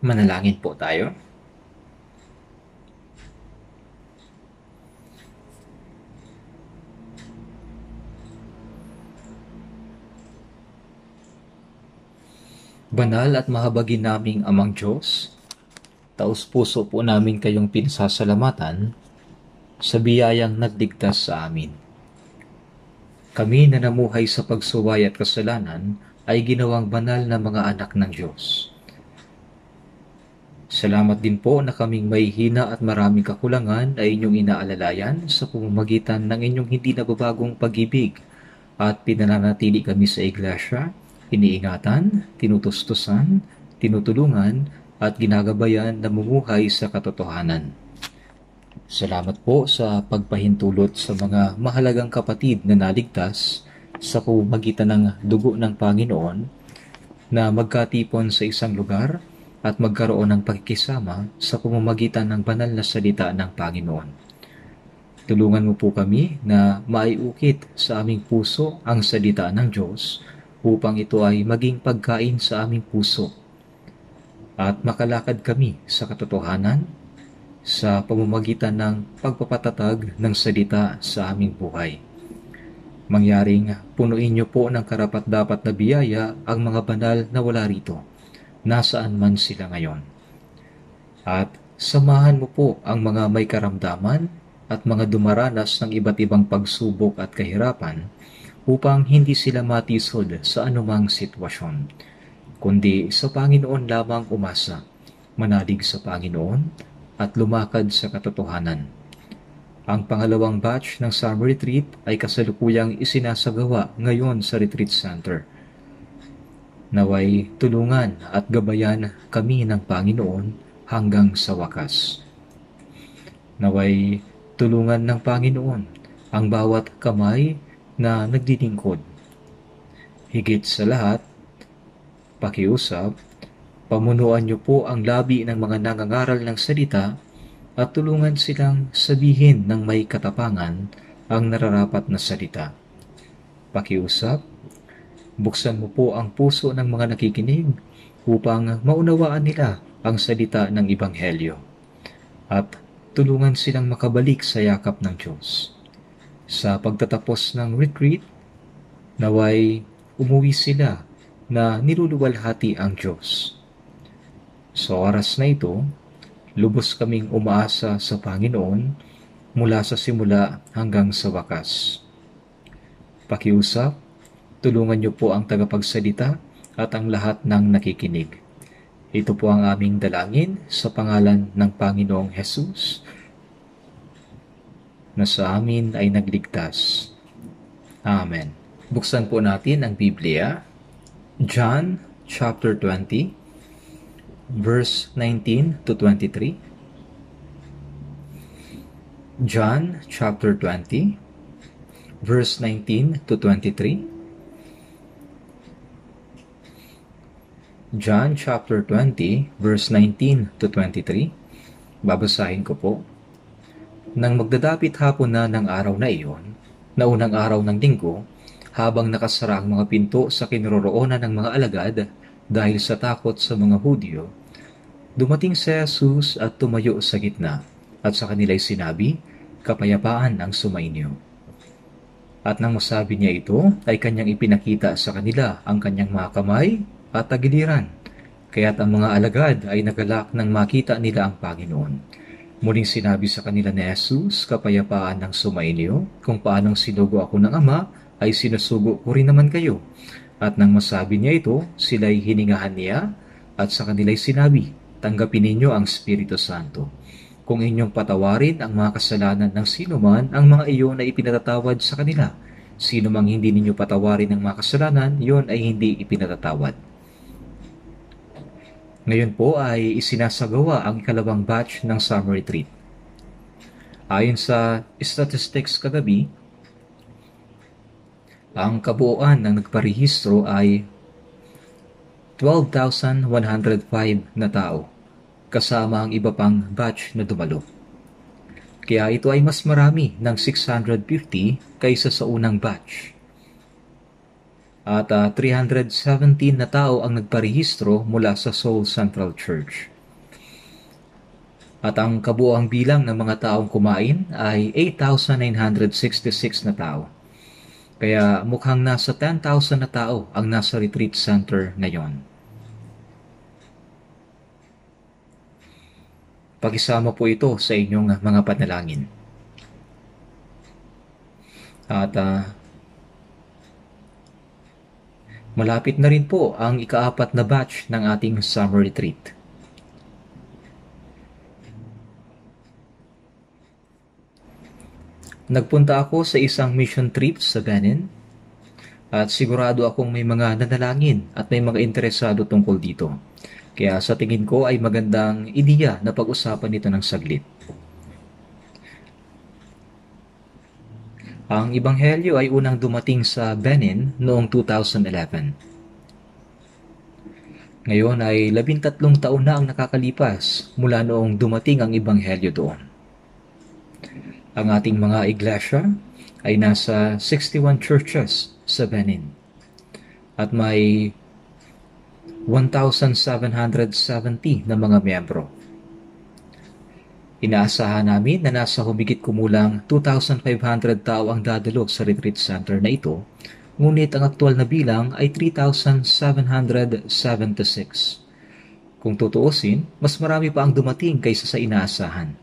Manalangin po tayo. Banal at mahabagin naming Amang Diyos, taos puso po namin kayong pinasasalamatan sa biyayang nagligtas sa amin. Kami na namuhay sa pagsuway at kasalanan ay ginawang banal na mga anak ng Diyos. Salamat din po na kaming may hina at maraming kakulangan ay inyong inaalalayan sa pamamagitan ng inyong hindi nababagong pag-ibig at pinananatili kami sa iglesia iniingatan, tinutustusan, tinutulungan, at ginagabayan na mumuhay sa katotohanan. Salamat po sa pagpahintulot sa mga mahalagang kapatid na naligtas sa pamamagitan ng dugo ng Panginoon na magkatipon sa isang lugar at magkaroon ng pagkisama sa pamamagitan ng banal na salita ng Panginoon. Tulungan mo po kami na maiukit sa aming puso ang salita ng Diyos upang ito ay maging pagkain sa aming puso at makalakad kami sa katotohanan sa pamamagitan ng pagpapatatag ng salita sa aming buhay. Mangyaring punuin niyo po ng karapat dapat na biyaya ang mga banal na wala rito, nasaan man sila ngayon. At samahan mo po ang mga may karamdaman at mga dumaranas ng iba't ibang pagsubok at kahirapan upang hindi sila matisod sa anumang sitwasyon, kundi sa Panginoon lamang umasa, manalig sa Panginoon at lumakad sa katotohanan. Ang pangalawang batch ng summer retreat ay kasalukuyang isinasagawa ngayon sa retreat center. Naway tulungan at gabayan kami ng Panginoon hanggang sa wakas. Naway tulungan ng Panginoon ang bawat kamay na nagdilingkod. Higit sa lahat, pakiusap, pamunuan niyo po ang labi ng mga nangangaral ng salita at tulungan silang sabihin ng may katapangan ang nararapat na salita. Pakiusap, buksan mo po ang puso ng mga nakikinig upang maunawaan nila ang salita ng Ibanghelyo at tulungan silang makabalik sa yakap ng Diyos sa pagtatapos ng retreat, naway umuwi sila na niluluwalhati ang Diyos. Sa oras na ito, lubos kaming umaasa sa Panginoon mula sa simula hanggang sa wakas. Pakiusap, tulungan niyo po ang tagapagsalita at ang lahat ng nakikinig. Ito po ang aming dalangin sa pangalan ng Panginoong Hesus na sa amin ay nagligtas. Amen. Buksan po natin ang Biblia. John chapter 20 verse 19 to 23. John chapter 20 verse 19 to 23. John chapter 20 verse 19 to 23. Babasahin ko po. Nang magdadapit hapon na ng araw na iyon, na unang araw ng linggo, habang nakasara ang mga pinto sa kinroroonan ng mga alagad dahil sa takot sa mga Hudyo, dumating si Jesus at tumayo sa gitna at sa kanila'y sinabi, kapayapaan ang sumainyo. At nang masabi niya ito, ay kanyang ipinakita sa kanila ang kanyang mga kamay at tagiliran. Kaya't ang mga alagad ay nagalak nang makita nila ang Panginoon. Muling sinabi sa kanila ni Jesus, kapayapaan ng sumainyo, kung paanong sinugo ako ng Ama, ay sinusugo ko rin naman kayo. At nang masabi niya ito, sila'y hiningahan niya, at sa kanila'y sinabi, tanggapin ninyo ang Espiritu Santo. Kung inyong patawarin ang mga kasalanan ng sino man, ang mga iyon ay ipinatatawad sa kanila. Sino mang hindi ninyo patawarin ang mga kasalanan, iyon ay hindi ipinatatawad. Ngayon po ay isinasagawa ang ikalawang batch ng summer retreat. Ayon sa statistics kagabi, ang kabuuan ng nagparehistro ay 12,105 na tao, kasama ang iba pang batch na dumalo. Kaya ito ay mas marami ng 650 kaysa sa unang batch. At uh, 317 na tao ang nagparehistro mula sa Seoul Central Church. At ang kabuoang bilang ng mga taong kumain ay 8,966 na tao. Kaya mukhang nasa 10,000 na tao ang nasa retreat center ngayon. Pakisama po ito sa inyong mga panalangin. At uh, malapit na rin po ang ikaapat na batch ng ating summer retreat. Nagpunta ako sa isang mission trip sa Benin at sigurado akong may mga nanalangin at may mga interesado tungkol dito. Kaya sa tingin ko ay magandang ideya na pag-usapan ito ng saglit. Ang Ebanghelyo ay unang dumating sa Benin noong 2011. Ngayon ay labintatlong taon na ang nakakalipas mula noong dumating ang Ebanghelyo doon. Ang ating mga iglesia ay nasa 61 churches sa Benin at may 1,770 na mga miyembro. Inaasahan namin na nasa humigit kumulang 2,500 tao ang dadalo sa retreat center na ito, ngunit ang aktual na bilang ay 3,776. Kung tutuusin, mas marami pa ang dumating kaysa sa inaasahan.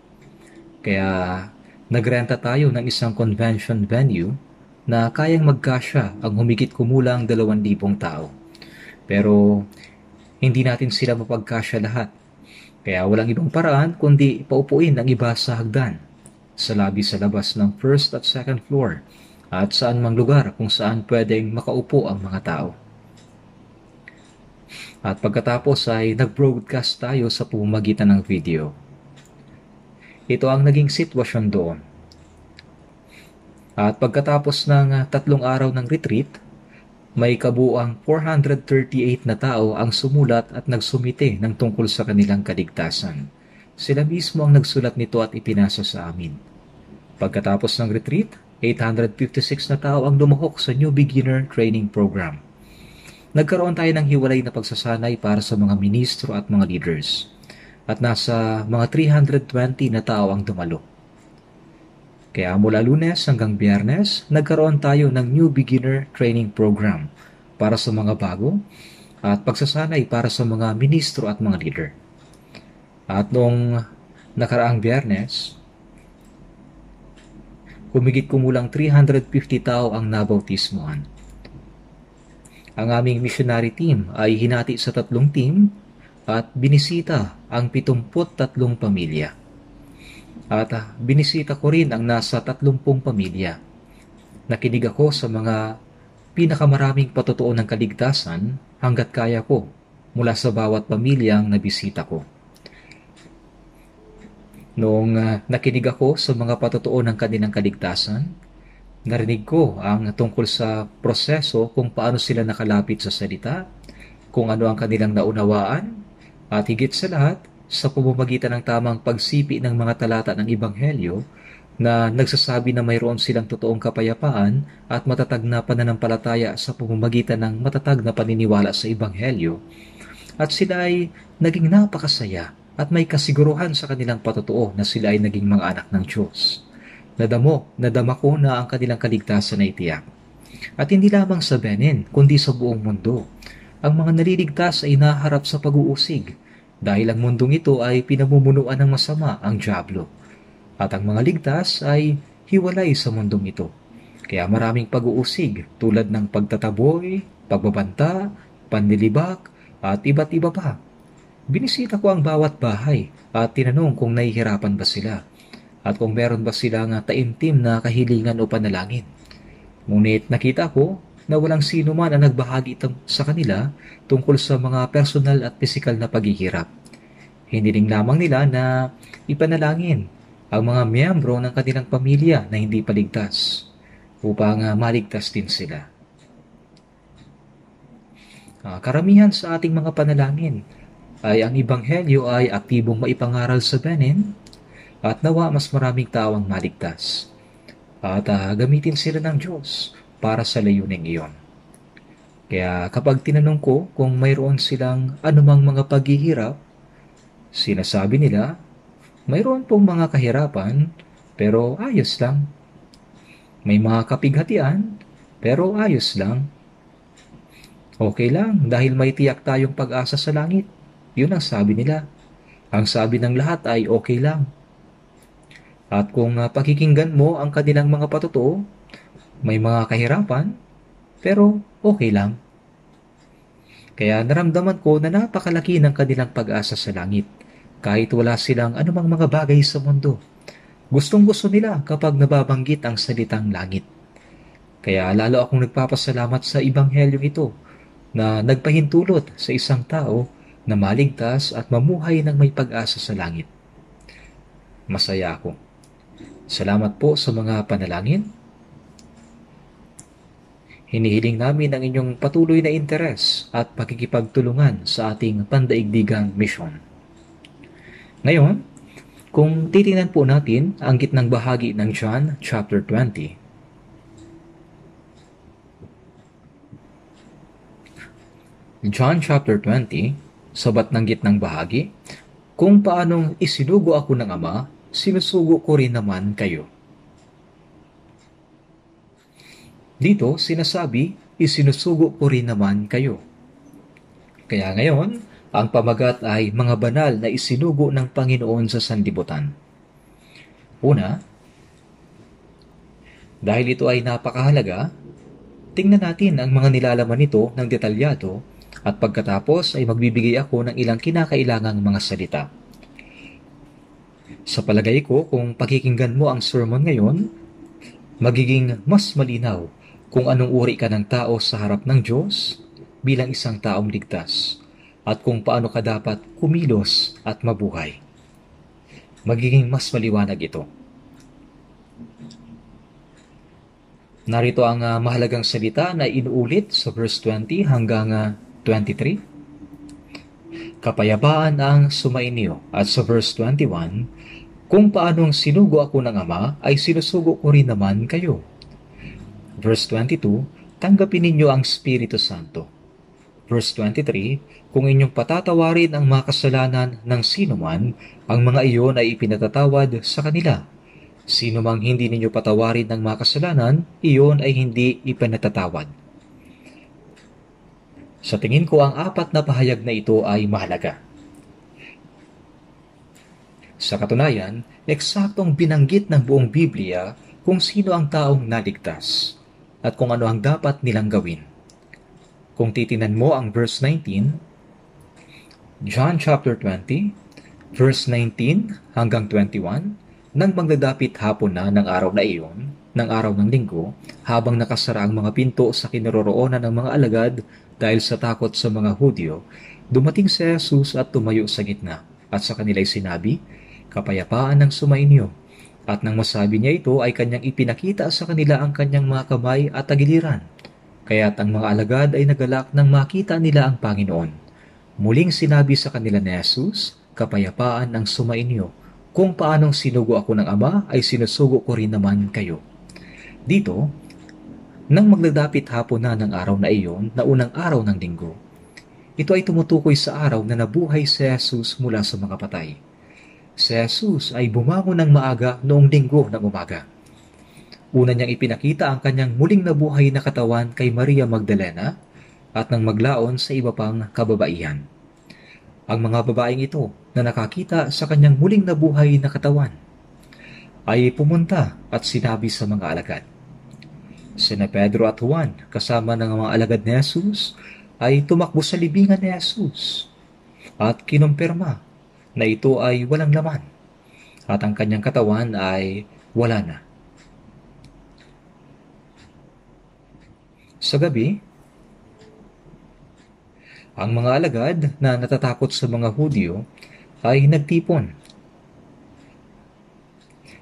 Kaya nagrenta tayo ng isang convention venue na kayang magkasya ang humigit kumulang 2,000 tao. Pero hindi natin sila mapagkasya lahat. Kaya walang ibang paraan kundi paupuin ang iba sa hagdan, sa labi sa labas ng first at second floor, at saan mang lugar kung saan pwedeng makaupo ang mga tao. At pagkatapos ay nag-broadcast tayo sa pumamagitan ng video. Ito ang naging sitwasyon doon. At pagkatapos ng tatlong araw ng retreat, may kabuang 438 na tao ang sumulat at nagsumite ng tungkol sa kanilang kaligtasan. Sila mismo ang nagsulat nito at ipinasa sa amin. Pagkatapos ng retreat, 856 na tao ang lumuhok sa New Beginner Training Program. Nagkaroon tayo ng hiwalay na pagsasanay para sa mga ministro at mga leaders. At nasa mga 320 na tao ang dumalo. Kaya mula lunes hanggang biyernes, nagkaroon tayo ng New Beginner Training Program para sa mga bago at pagsasanay para sa mga ministro at mga leader. At noong nakaraang biyernes, humigit kumulang 350 tao ang nabautismohan. Ang aming missionary team ay hinati sa tatlong team at binisita ang 73 pamilya. At uh, binisita ko rin ang nasa 30 pamilya. Nakinig ako sa mga pinakamaraming patotoo ng kaligtasan hanggat kaya ko mula sa bawat pamilyang nabisita ko. Noong uh, nakinig ako sa mga patotoo ng kanilang kaligtasan, narinig ko ang tungkol sa proseso kung paano sila nakalapit sa salita, kung ano ang kanilang naunawaan, at higit sa lahat, sa pamamagitan ng tamang pagsipi ng mga talata ng Ebanghelyo na nagsasabi na mayroon silang totoong kapayapaan at matatag na pananampalataya sa pamamagitan ng matatag na paniniwala sa Ebanghelyo at sila ay naging napakasaya at may kasiguruhan sa kanilang patotoo na sila ay naging mga anak ng Diyos. Nadamo, nadama ko na ang kanilang kaligtasan ay tiyak. At hindi lamang sa Benin, kundi sa buong mundo. Ang mga naliligtas ay naharap sa pag-uusig dahil ang mundong ito ay pinamumunuan ng masama ang Diablo. At ang mga ligtas ay hiwalay sa mundong ito. Kaya maraming pag-uusig tulad ng pagtataboy, pagbabanta, panlilibak, at iba't iba pa. Binisita ko ang bawat bahay at tinanong kung nahihirapan ba sila at kung meron ba silang taimtim na kahilingan o panalangin. Ngunit nakita ko na walang sino man ang nagbahagi sa kanila tungkol sa mga personal at pisikal na paghihirap. Hindi rin lamang nila na ipanalangin ang mga miyembro ng kanilang pamilya na hindi paligtas upang uh, maligtas din sila. Uh, karamihan sa ating mga panalangin ay ang Ibanghelyo ay aktibong maipangaral sa Benin at nawa mas maraming tao ang maligtas. At uh, gamitin sila ng Diyos para sa layuning iyon. Kaya kapag tinanong ko kung mayroon silang anumang mga paghihirap, sinasabi nila, mayroon pong mga kahirapan, pero ayos lang. May mga kapighatian, pero ayos lang. Okay lang dahil may tiyak tayong pag-asa sa langit. Yun ang sabi nila. Ang sabi ng lahat ay okay lang. At kung uh, pakikinggan mo ang kanilang mga patotoo, may mga kahirapan, pero okay lang. Kaya naramdaman ko na napakalaki ng kanilang pag-asa sa langit kahit wala silang anumang mga bagay sa mundo. Gustong gusto nila kapag nababanggit ang salitang langit. Kaya lalo akong nagpapasalamat sa ibanghelyong ito na nagpahintulot sa isang tao na maligtas at mamuhay ng may pag-asa sa langit. Masaya ako. Salamat po sa mga panalangin Hinihiling namin ang inyong patuloy na interes at pakikipagtulungan sa ating pandaigdigang misyon. Ngayon, kung titingnan po natin ang gitnang bahagi ng John chapter 20, John chapter 20, sabat ng gitnang bahagi, kung paanong isinugo ako ng Ama, sinusugo ko rin naman kayo. Dito, sinasabi, isinusugo ko rin naman kayo. Kaya ngayon, ang pamagat ay mga banal na isinugo ng Panginoon sa sandibutan. Una, dahil ito ay napakahalaga, tingnan natin ang mga nilalaman nito ng detalyado at pagkatapos ay magbibigay ako ng ilang kinakailangang mga salita. Sa palagay ko, kung pakikinggan mo ang sermon ngayon, magiging mas malinaw kung anong uri ka ng tao sa harap ng Diyos bilang isang taong ligtas at kung paano ka dapat kumilos at mabuhay. Magiging mas maliwanag ito. Narito ang uh, mahalagang salita na inuulit sa verse 20 hanggang uh, ah, 23. Kapayapaan ang sumainyo at sa verse 21, kung paanong sinugo ako ng Ama ay sinusugo ko rin naman kayo Verse 22, tanggapin ninyo ang Espiritu Santo. Verse 23, kung inyong patatawarin ang mga kasalanan ng sino man, ang mga iyon ay ipinatatawad sa kanila. Sino mang hindi ninyo patawarin ng mga kasalanan, iyon ay hindi ipinatatawad. Sa tingin ko ang apat na pahayag na ito ay mahalaga. Sa katunayan, eksaktong binanggit ng buong Biblia kung sino ang taong naligtas at kung ano ang dapat nilang gawin. Kung titinan mo ang verse 19, John chapter 20, verse 19 hanggang 21, nang magdadapit hapon na ng araw na iyon, ng araw ng linggo, habang nakasara ang mga pinto sa kinaroroonan ng mga alagad dahil sa takot sa mga Hudyo, dumating si Jesus at tumayo sa gitna, at sa kanila'y sinabi, Kapayapaan ng sumainyo, at nang masabi niya ito ay kanyang ipinakita sa kanila ang kanyang mga kamay at tagiliran. Kaya't ang mga alagad ay nagalak nang makita nila ang Panginoon. Muling sinabi sa kanila ni Jesus, kapayapaan ang sumainyo. Kung paanong sinugo ako ng Ama ay sinusugo ko rin naman kayo. Dito, nang magdadapit hapon na ng araw na iyon na unang araw ng linggo, ito ay tumutukoy sa araw na nabuhay si Jesus mula sa mga patay si Jesus ay bumangon ng maaga noong linggo ng umaga. Una niyang ipinakita ang kanyang muling nabuhay na katawan kay Maria Magdalena at nang maglaon sa iba pang kababaihan. Ang mga babaeng ito na nakakita sa kanyang muling nabuhay na katawan ay pumunta at sinabi sa mga alagad. Sina Pedro at Juan kasama ng mga alagad ni Jesus ay tumakbo sa libingan ni Jesus at kinumpirma na ito ay walang laman at ang kanyang katawan ay wala na. Sa gabi, ang mga alagad na natatakot sa mga Hudyo ay nagtipon.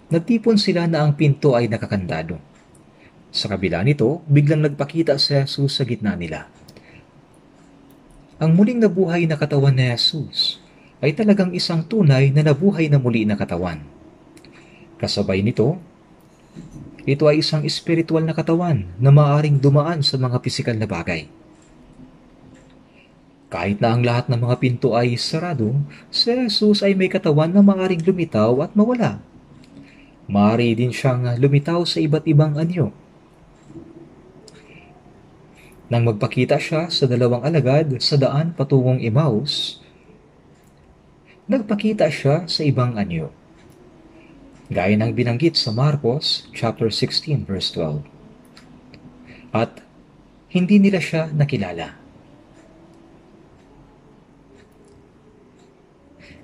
Nagtipon sila na ang pinto ay nakakandado. Sa kabila nito, biglang nagpakita si Jesus sa gitna nila. Ang muling nabuhay na katawan ni Jesus ay talagang isang tunay na nabuhay na muli na katawan. Kasabay nito, ito ay isang espiritual na katawan na maaring dumaan sa mga pisikal na bagay. Kahit na ang lahat ng mga pinto ay sarado, si Jesus ay may katawan na maaring lumitaw at mawala. Maaari din siyang lumitaw sa iba't ibang anyo. Nang magpakita siya sa dalawang alagad sa daan patungong Emmaus, nagpakita siya sa ibang anyo. Gaya ng binanggit sa Marcos chapter 16 verse 12. At hindi nila siya nakilala.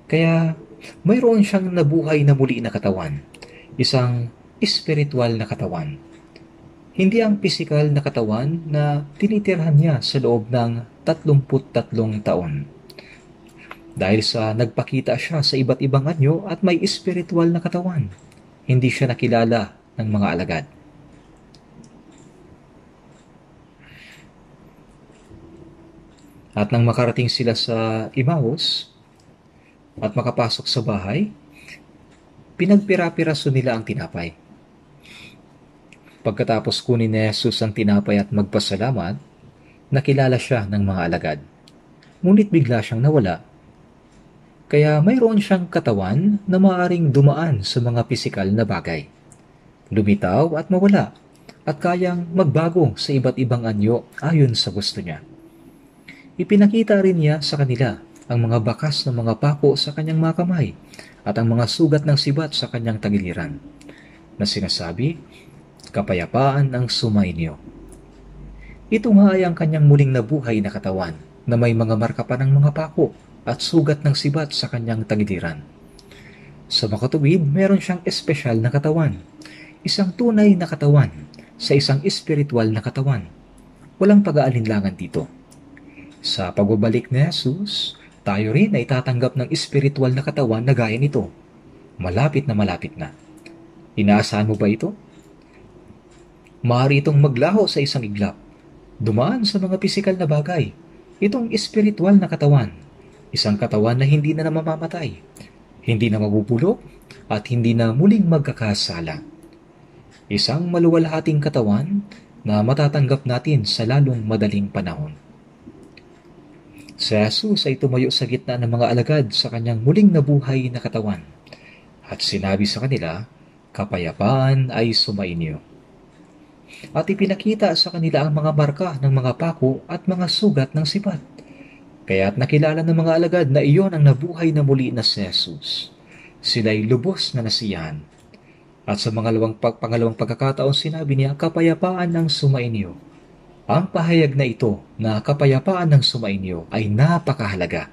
Kaya mayroon siyang nabuhay na muli na katawan, isang espiritual na katawan. Hindi ang pisikal na katawan na tinitirhan niya sa loob ng 33 taon dahil sa nagpakita siya sa iba't ibang anyo at may espiritual na katawan. Hindi siya nakilala ng mga alagad. At nang makarating sila sa Emmaus at makapasok sa bahay, pinagpira-piraso nila ang tinapay. Pagkatapos kunin ni Jesus ang tinapay at magpasalamat, nakilala siya ng mga alagad. Ngunit bigla siyang nawala kaya mayroon siyang katawan na maaring dumaan sa mga pisikal na bagay. Lumitaw at mawala at kayang magbago sa iba't ibang anyo ayon sa gusto niya. Ipinakita rin niya sa kanila ang mga bakas ng mga pako sa kanyang mga kamay at ang mga sugat ng sibat sa kanyang tagiliran na sinasabi, kapayapaan ang sumainyo. Ito nga ay ang kanyang muling nabuhay na katawan na may mga marka pa ng mga pako at sugat ng sibat sa kanyang tagiliran. Sa makatuwid, meron siyang espesyal na katawan. Isang tunay na katawan sa isang espiritual na katawan. Walang pag-aalinlangan dito. Sa pagbabalik ni Jesus, tayo rin ay tatanggap ng espiritual na katawan na gaya nito. Malapit na malapit na. Inaasahan mo ba ito? Maaari itong maglaho sa isang iglap. Dumaan sa mga pisikal na bagay. Itong espiritual na katawan Isang katawan na hindi na namamamatay, hindi na mabubulok, at hindi na muling magkakasala. Isang maluwalhating katawan na matatanggap natin sa lalong madaling panahon. Si Jesus ay tumayo sa gitna ng mga alagad sa kanyang muling nabuhay na katawan at sinabi sa kanila, kapayapaan ay sumainyo. At ipinakita sa kanila ang mga marka ng mga pako at mga sugat ng sibat Kaya't nakilala ng mga alagad na iyon ang nabuhay na muli na si Jesus. Sila'y lubos na nasiyahan. At sa mangalawang, pag, pangalawang pagkakataon sinabi niya, kapayapaan ng sumainyo. Ang pahayag na ito na kapayapaan ng sumainyo ay napakahalaga.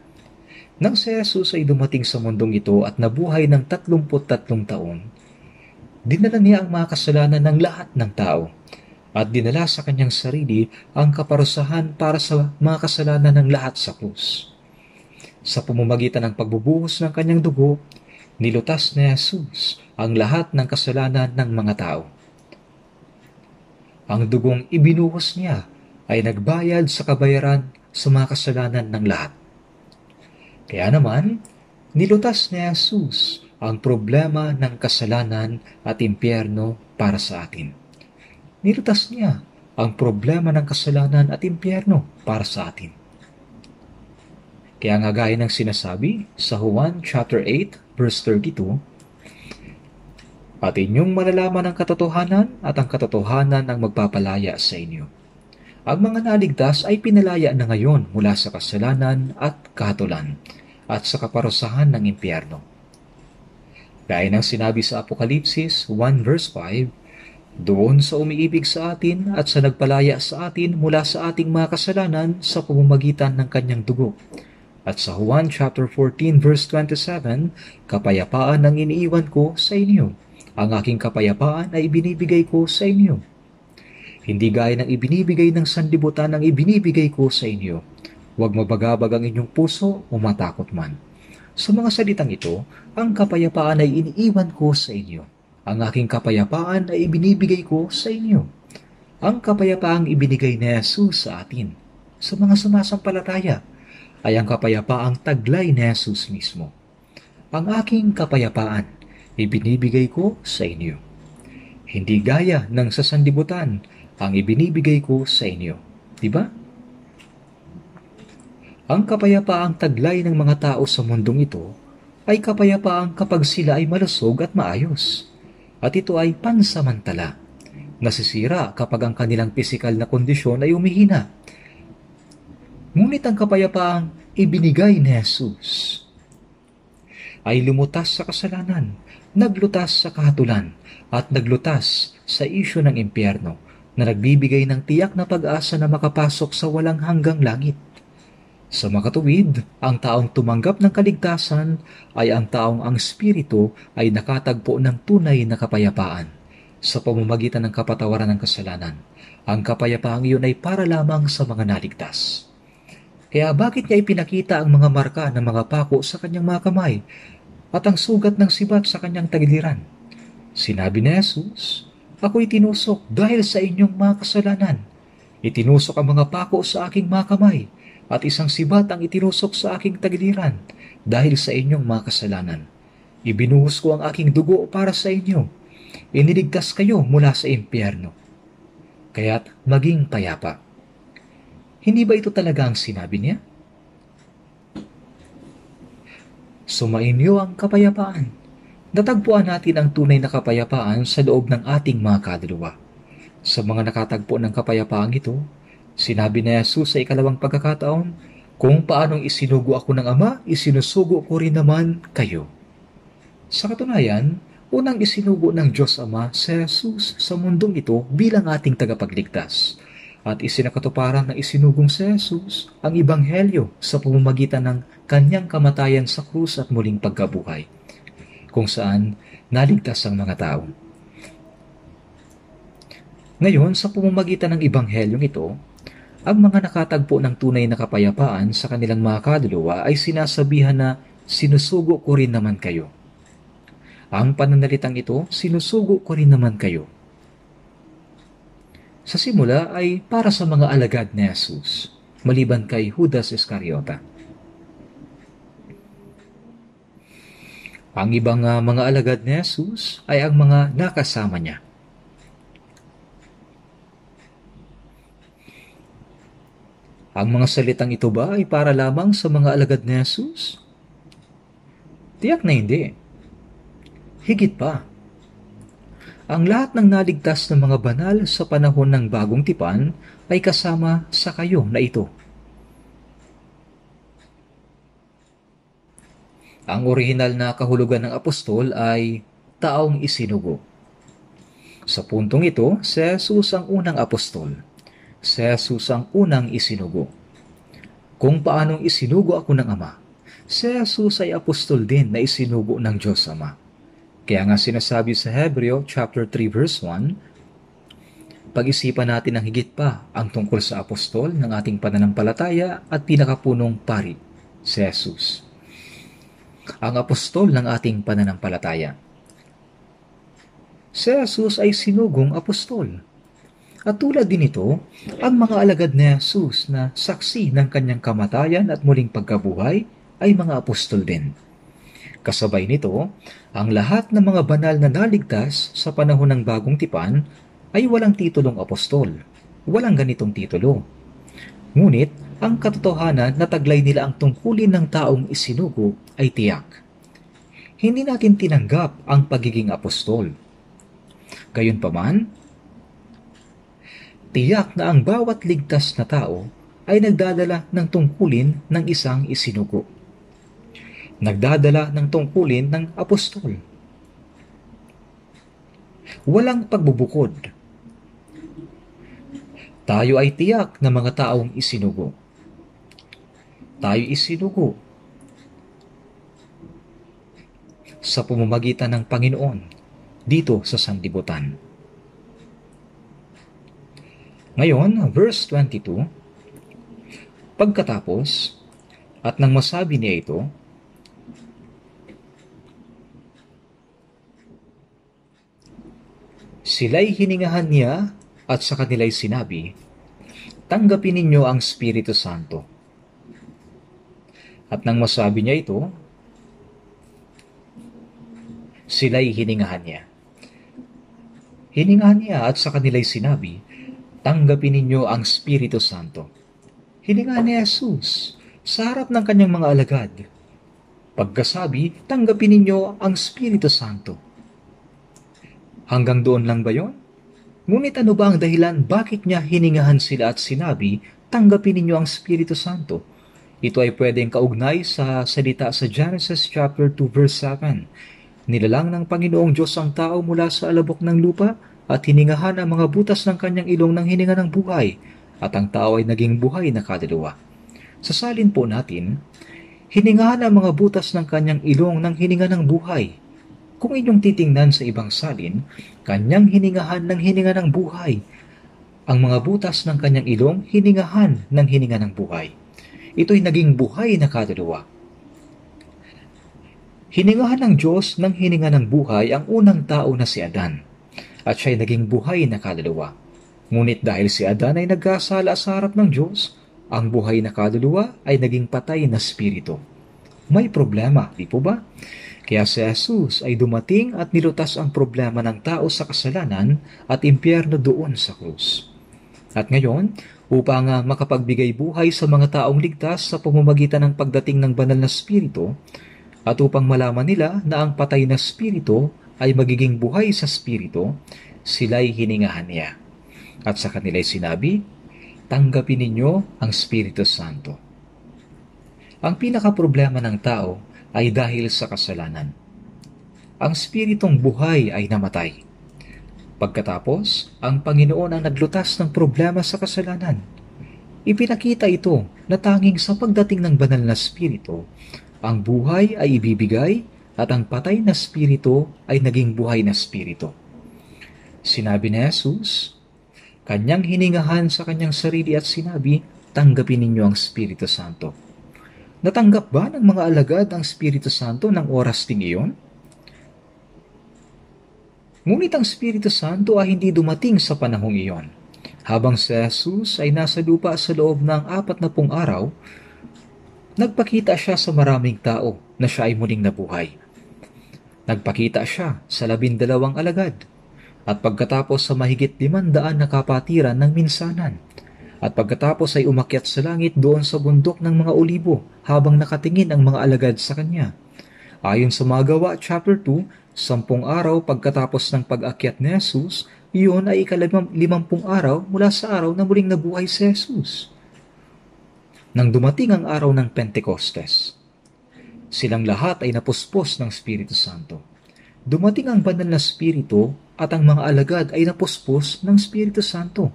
Nang si Jesus ay dumating sa mundong ito at nabuhay ng 33 taon, dinala niya ang mga kasalanan ng lahat ng tao at dinala sa kanyang sarili ang kaparusahan para sa mga kasalanan ng lahat sa krus. Sa pumamagitan ng pagbubuhos ng kanyang dugo, nilutas ni Jesus ang lahat ng kasalanan ng mga tao. Ang dugong ibinuhos niya ay nagbayad sa kabayaran sa mga kasalanan ng lahat. Kaya naman, nilutas ni Jesus ang problema ng kasalanan at impyerno para sa atin nilutas niya ang problema ng kasalanan at impyerno para sa atin. Kaya nga gaya ng sinasabi sa Juan chapter 8 verse 32, At inyong malalaman ang katotohanan at ang katotohanan ang magpapalaya sa inyo. Ang mga naligtas ay pinalaya na ngayon mula sa kasalanan at kahatulan at sa kaparusahan ng impyerno. Gaya ng sinabi sa Apokalipsis 1 verse 5, doon sa umiibig sa atin at sa nagpalaya sa atin mula sa ating mga kasalanan sa pamamagitan ng kanyang dugo. At sa Juan chapter 14 verse 27, kapayapaan ang iniiwan ko sa inyo. Ang aking kapayapaan ay ibinibigay ko sa inyo. Hindi gaya ng ibinibigay ng sanlibutan ang ibinibigay ko sa inyo. Huwag mabagabag ang inyong puso o matakot man. Sa mga salitang ito, ang kapayapaan ay iniiwan ko sa inyo ang aking kapayapaan ay ibinibigay ko sa inyo. Ang kapayapaang ibinigay ni Jesus sa atin sa mga sumasampalataya ay ang kapayapaang taglay ni Jesus mismo. Ang aking kapayapaan ibinibigay ko sa inyo. Hindi gaya ng sasandibutan ang ibinibigay ko sa inyo. Di ba? Ang kapayapaang taglay ng mga tao sa mundong ito ay kapayapaang kapag sila ay malusog at maayos. At ito ay pansamantala. Nasisira kapag ang kanilang pisikal na kondisyon ay umihina. Ngunit ang kapayapaang ibinigay ni Jesus ay lumutas sa kasalanan, naglutas sa kahatulan, at naglutas sa isyo ng impyerno na nagbibigay ng tiyak na pag-asa na makapasok sa walang hanggang langit. Sa makatuwid, ang taong tumanggap ng kaligtasan ay ang taong ang spirito ay nakatagpo ng tunay na kapayapaan sa pamamagitan ng kapatawaran ng kasalanan. Ang kapayapaang iyon ay para lamang sa mga naligtas. Kaya bakit niya ipinakita ang mga marka ng mga pako sa kanyang mga kamay at ang sugat ng sibat sa kanyang tagiliran? Sinabi ni Jesus, Ako'y tinusok dahil sa inyong mga kasalanan. Itinusok ang mga pako sa aking mga kamay at isang sibat ang itinusok sa aking tagiliran dahil sa inyong mga kasalanan. Ibinuhos ko ang aking dugo para sa inyo. Iniligtas kayo mula sa impyerno. Kaya't maging payapa. Hindi ba ito talaga ang sinabi niya? Sumainyo ang kapayapaan. Natagpuan natin ang tunay na kapayapaan sa loob ng ating mga kaluluwa. Sa mga nakatagpo ng kapayapaan ito, Sinabi ni Jesus sa ikalawang pagkakataon, kung paanong isinugo ako ng Ama, isinusugo ko rin naman kayo. Sa katunayan, unang isinugo ng Diyos Ama si Jesus sa mundong ito bilang ating tagapagligtas. At isinakatuparan ng isinugong si Jesus ang Ibanghelyo sa pamamagitan ng kanyang kamatayan sa krus at muling pagkabuhay, kung saan naligtas ang mga tao. Ngayon, sa pamamagitan ng Ibanghelyong ito, ang mga nakatagpo ng tunay na kapayapaan sa kanilang mga kaluluwa ay sinasabihan na sinusugo ko rin naman kayo. Ang pananalitang ito, sinusugo ko rin naman kayo. Sa simula ay para sa mga alagad ni Jesus, maliban kay Judas Iscariota. Ang ibang uh, mga alagad ni Jesus ay ang mga nakasama niya. Ang mga salitang ito ba ay para lamang sa mga alagad ni Jesus? Tiyak na hindi. Higit pa. Ang lahat ng naligtas ng mga banal sa panahon ng bagong tipan ay kasama sa kayo na ito. Ang orihinal na kahulugan ng apostol ay taong isinugo. Sa puntong ito, si Jesus ang unang apostol si Jesus ang unang isinugo. Kung paanong isinugo ako ng Ama, si Jesus ay apostol din na isinugo ng Diyos Ama. Kaya nga sinasabi sa Hebreo chapter 3 verse 1, pag-isipan natin ng higit pa ang tungkol sa apostol ng ating pananampalataya at pinakapunong pari, si Jesus. Ang apostol ng ating pananampalataya. Si Jesus ay sinugong apostol at tulad din ito, ang mga alagad ni Jesus na saksi ng kanyang kamatayan at muling pagkabuhay ay mga apostol din. Kasabay nito, ang lahat ng mga banal na naligtas sa panahon ng bagong tipan ay walang titulong apostol. Walang ganitong titulo. Ngunit, ang katotohanan na taglay nila ang tungkulin ng taong isinugo ay tiyak. Hindi natin tinanggap ang pagiging apostol. Gayunpaman, tiyak na ang bawat ligtas na tao ay nagdadala ng tungkulin ng isang isinugo. Nagdadala ng tungkulin ng apostol. Walang pagbubukod. Tayo ay tiyak na mga taong isinugo. Tayo isinugo sa pumamagitan ng Panginoon dito sa sandibutan. Ngayon, verse 22, Pagkatapos, at nang masabi niya ito, sila'y hiningahan niya at sa kanila'y sinabi, Tanggapin ninyo ang Espiritu Santo. At nang masabi niya ito, sila'y hiningahan niya. Hiningahan niya at sa kanila'y sinabi, tanggapin ninyo ang Espiritu Santo. Hininga ni Jesus sa harap ng kanyang mga alagad. Pagkasabi, tanggapin ninyo ang Espiritu Santo. Hanggang doon lang ba yon? Ngunit ano ba ang dahilan bakit niya hiningahan sila at sinabi, tanggapin ninyo ang Espiritu Santo? Ito ay pwedeng kaugnay sa salita sa Genesis chapter 2 verse 7. Nilalang ng Panginoong Diyos ang tao mula sa alabok ng lupa at hiningahan ang mga butas ng kanyang ilong ng hininga ng buhay at ang tao ay naging buhay na kaluluwa. Sa salin po natin, hiningahan ang mga butas ng kanyang ilong ng hininga ng buhay. Kung inyong titingnan sa ibang salin, kanyang hiningahan ng hininga ng buhay. Ang mga butas ng kanyang ilong, hiningahan ng hininga ng buhay. Ito'y naging buhay na kaluluwa. Hiningahan ng Diyos ng hininga ng buhay ang unang tao na si Adan at siya'y naging buhay na kaluluwa. Ngunit dahil si Adan ay nagkasala sa harap ng Diyos, ang buhay na kaluluwa ay naging patay na spirito. May problema, di po ba? Kaya si Jesus ay dumating at nilutas ang problema ng tao sa kasalanan at impyerno doon sa krus. At ngayon, upang makapagbigay buhay sa mga taong ligtas sa pamamagitan ng pagdating ng banal na spirito, at upang malaman nila na ang patay na spirito ay magiging buhay sa Espiritu, sila'y hiningahan niya. At sa kanila'y sinabi, tanggapin ninyo ang Espiritu Santo. Ang pinaka-problema ng tao ay dahil sa kasalanan. Ang Espiritong buhay ay namatay. Pagkatapos, ang Panginoon ang naglutas ng problema sa kasalanan. Ipinakita ito na tanging sa pagdating ng banal na Espiritu, ang buhay ay ibibigay at ang patay na spirito ay naging buhay na spirito. Sinabi ni Jesus, kanyang hiningahan sa kanyang sarili at sinabi, tanggapin ninyo ang Espiritu Santo. Natanggap ba ng mga alagad ang Espiritu Santo ng oras ting iyon? Ngunit ang Espiritu Santo ay hindi dumating sa panahong iyon. Habang si Jesus ay nasa lupa sa loob ng apat na pung araw, nagpakita siya sa maraming tao na siya ay muling nabuhay. Nagpakita siya sa labindalawang alagad at pagkatapos sa mahigit limandaan na kapatiran ng minsanan at pagkatapos ay umakyat sa langit doon sa bundok ng mga olibo habang nakatingin ang mga alagad sa kanya. Ayon sa Magawa chapter 2, sampung araw pagkatapos ng pag-akyat ni Jesus, iyon ay ikalimampung araw mula sa araw na muling nabuhay si Jesus. Nang dumating ang araw ng Pentecostes, Silang lahat ay napuspos ng Espiritu Santo. Dumating ang banal na Espiritu at ang mga alagad ay napuspos ng Espiritu Santo.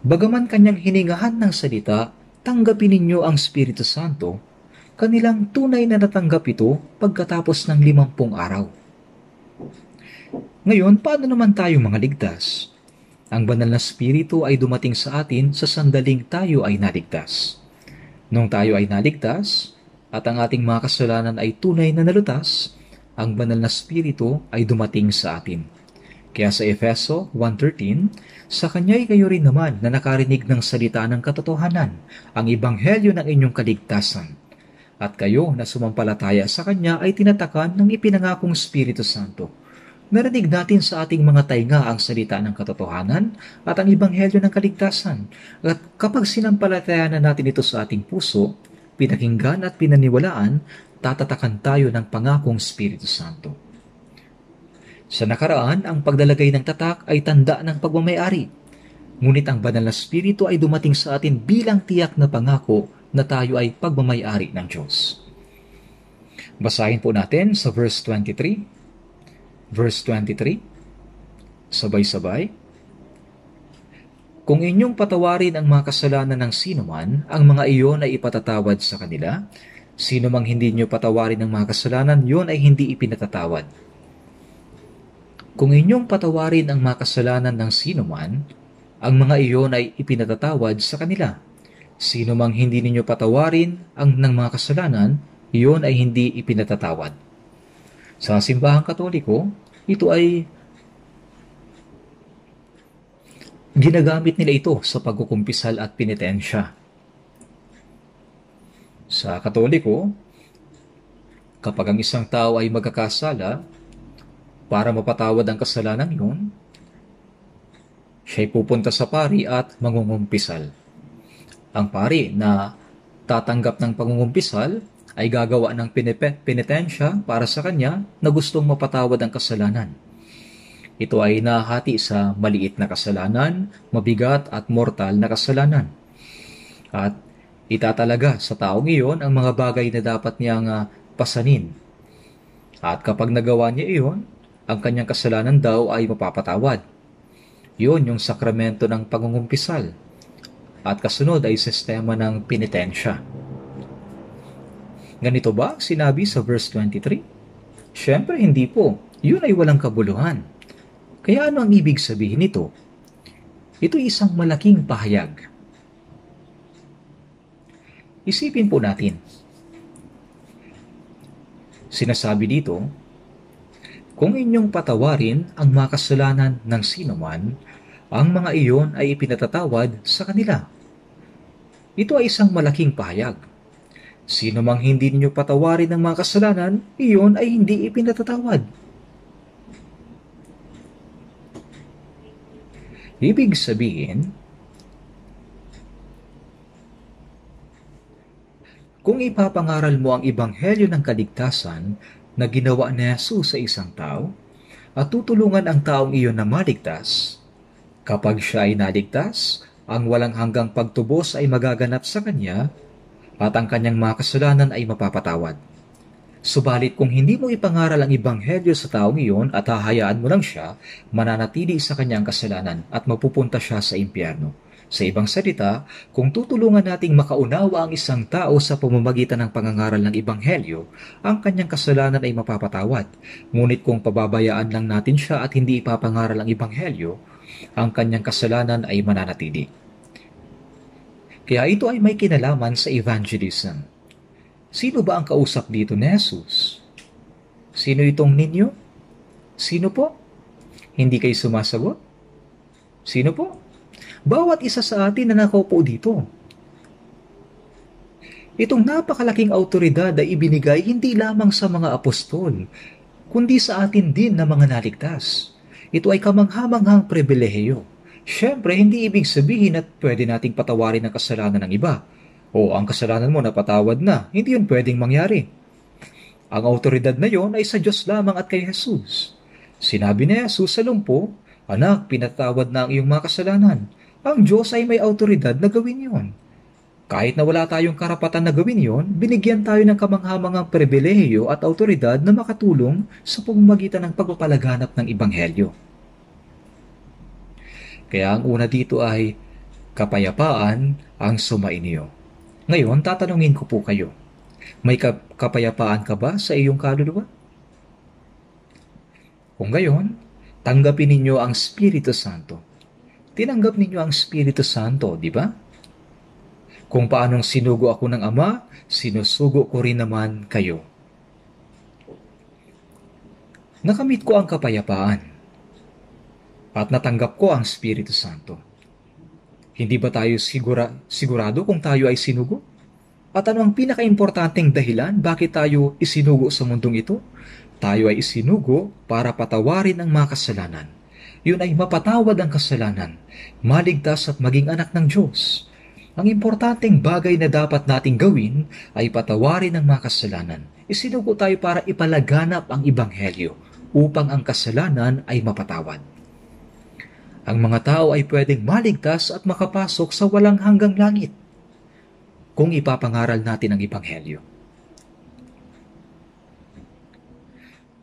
Bagaman kanyang hiningahan ng salita, tanggapin ninyo ang Espiritu Santo, kanilang tunay na natanggap ito pagkatapos ng limampung araw. Ngayon, paano naman tayo mga ligtas? Ang banal na Espiritu ay dumating sa atin sa sandaling tayo ay naligtas. Nung tayo ay naligtas, at ang ating mga kasalanan ay tunay na nalutas, ang banal na spirito ay dumating sa atin. Kaya sa Efeso 1.13, sa kanya'y kayo rin naman na nakarinig ng salita ng katotohanan, ang ibanghelyo ng inyong kaligtasan. At kayo na sumampalataya sa kanya ay tinatakan ng ipinangakong Espiritu Santo. Narinig natin sa ating mga tainga ang salita ng katotohanan at ang ibanghelyo ng kaligtasan. At kapag sinampalatayan na natin ito sa ating puso, pinakinggan at pinaniwalaan, tatatakan tayo ng pangakong Espiritu Santo. Sa nakaraan, ang pagdalagay ng tatak ay tanda ng pagmamayari. Ngunit ang banal na Espiritu ay dumating sa atin bilang tiyak na pangako na tayo ay pagmamayari ng Diyos. Basahin po natin sa verse 23. Verse 23. Sabay-sabay. Kung inyong patawarin ang mga kasalanan ng sinuman, ang mga iyon ay ipatatawad sa kanila. Sino mang hindi nyo patawarin ang mga kasalanan, yon ay hindi ipinatatawad. Kung inyong patawarin ang mga kasalanan ng sinuman, ang mga iyon ay ipinatatawad sa kanila. Sino mang hindi ninyo patawarin ang ng mga kasalanan, iyon ay hindi ipinatatawad. Sa simbahang katoliko, ito ay Ginagamit nila ito sa pagkukumpisal at pinitensya. Sa Katoliko, kapag ang isang tao ay magkakasala, para mapatawad ang kasalanan yun, siya'y pupunta sa pari at mangungumpisal. Ang pari na tatanggap ng pangungumpisal ay gagawa ng penitensya para sa kanya na gustong mapatawad ang kasalanan. Ito ay nahati sa maliit na kasalanan, mabigat at mortal na kasalanan. At itatalaga sa taong iyon ang mga bagay na dapat niyang uh, pasanin. At kapag nagawa niya iyon, ang kanyang kasalanan daw ay mapapatawad. Yun yung sakramento ng pangungumpisal. At kasunod ay sistema ng penitensya. Ganito ba sinabi sa verse 23? Siyempre hindi po. Yun ay walang kabuluhan kaya ano ang ibig sabihin nito? Ito isang malaking pahayag. Isipin po natin. Sinasabi dito, kung inyong patawarin ang mga kasalanan ng sino man, ang mga iyon ay ipinatatawad sa kanila. Ito ay isang malaking pahayag. Sino mang hindi ninyo patawarin ang mga kasalanan, iyon ay hindi ipinatatawad. Ibig sabihin, kung ipapangaral mo ang ibanghelyo ng kaligtasan na ginawa ni Jesus sa isang tao, at tutulungan ang taong iyon na maligtas, kapag siya ay naligtas, ang walang hanggang pagtubos ay magaganap sa kanya at ang kanyang mga kasalanan ay mapapatawad. Subalit kung hindi mo ipangaral ang ibanghelyo sa taong iyon at hahayaan mo lang siya, mananatili sa kanyang kasalanan at mapupunta siya sa impyerno. Sa ibang salita, kung tutulungan nating makaunawa ang isang tao sa pamamagitan ng pangangaral ng Ibanghelyo, ang kanyang kasalanan ay mapapatawad. Ngunit kung pababayaan lang natin siya at hindi ipapangaral ang Ibanghelyo, ang kanyang kasalanan ay mananatili. Kaya ito ay may kinalaman sa evangelism. Sino ba ang kausap dito ni Jesus? Sino itong ninyo? Sino po? Hindi kayo sumasagot? Sino po? Bawat isa sa atin na nakaupo dito. Itong napakalaking autoridad ay ibinigay hindi lamang sa mga apostol, kundi sa atin din na mga naligtas. Ito ay kamanghamanghang pribilehiyo. Siyempre, hindi ibig sabihin at pwede nating patawarin ang kasalanan ng iba o ang kasalanan mo napatawad na, hindi yun pwedeng mangyari. Ang autoridad na yon ay sa Diyos lamang at kay Jesus. Sinabi ni Jesus sa lumpo, Anak, pinatawad na ang iyong mga kasalanan. Ang Diyos ay may autoridad na gawin yon. Kahit na wala tayong karapatan na gawin yon, binigyan tayo ng kamanghamangang pribilehiyo at autoridad na makatulong sa pamamagitan ng pagpapalaganap ng Ibanghelyo. Kaya ang una dito ay kapayapaan ang sumainyo. Ngayon, tatanungin ko po kayo, may kapayapaan ka ba sa iyong kaluluwa? Kung gayon, tanggapin ninyo ang Espiritu Santo. Tinanggap ninyo ang Espiritu Santo, di ba? Kung paanong sinugo ako ng Ama, sinusugo ko rin naman kayo. Nakamit ko ang kapayapaan at natanggap ko ang Espiritu Santo. Hindi ba tayo sigura, sigurado kung tayo ay sinugo? At ano ang pinakaimportanteng dahilan bakit tayo isinugo sa mundong ito? Tayo ay isinugo para patawarin ang mga kasalanan. Yun ay mapatawad ang kasalanan, maligtas at maging anak ng Diyos. Ang importanteng bagay na dapat nating gawin ay patawarin ang mga kasalanan. Isinugo tayo para ipalaganap ang Ibanghelyo upang ang kasalanan ay mapatawad ang mga tao ay pwedeng maligtas at makapasok sa walang hanggang langit kung ipapangaral natin ang Ibanghelyo.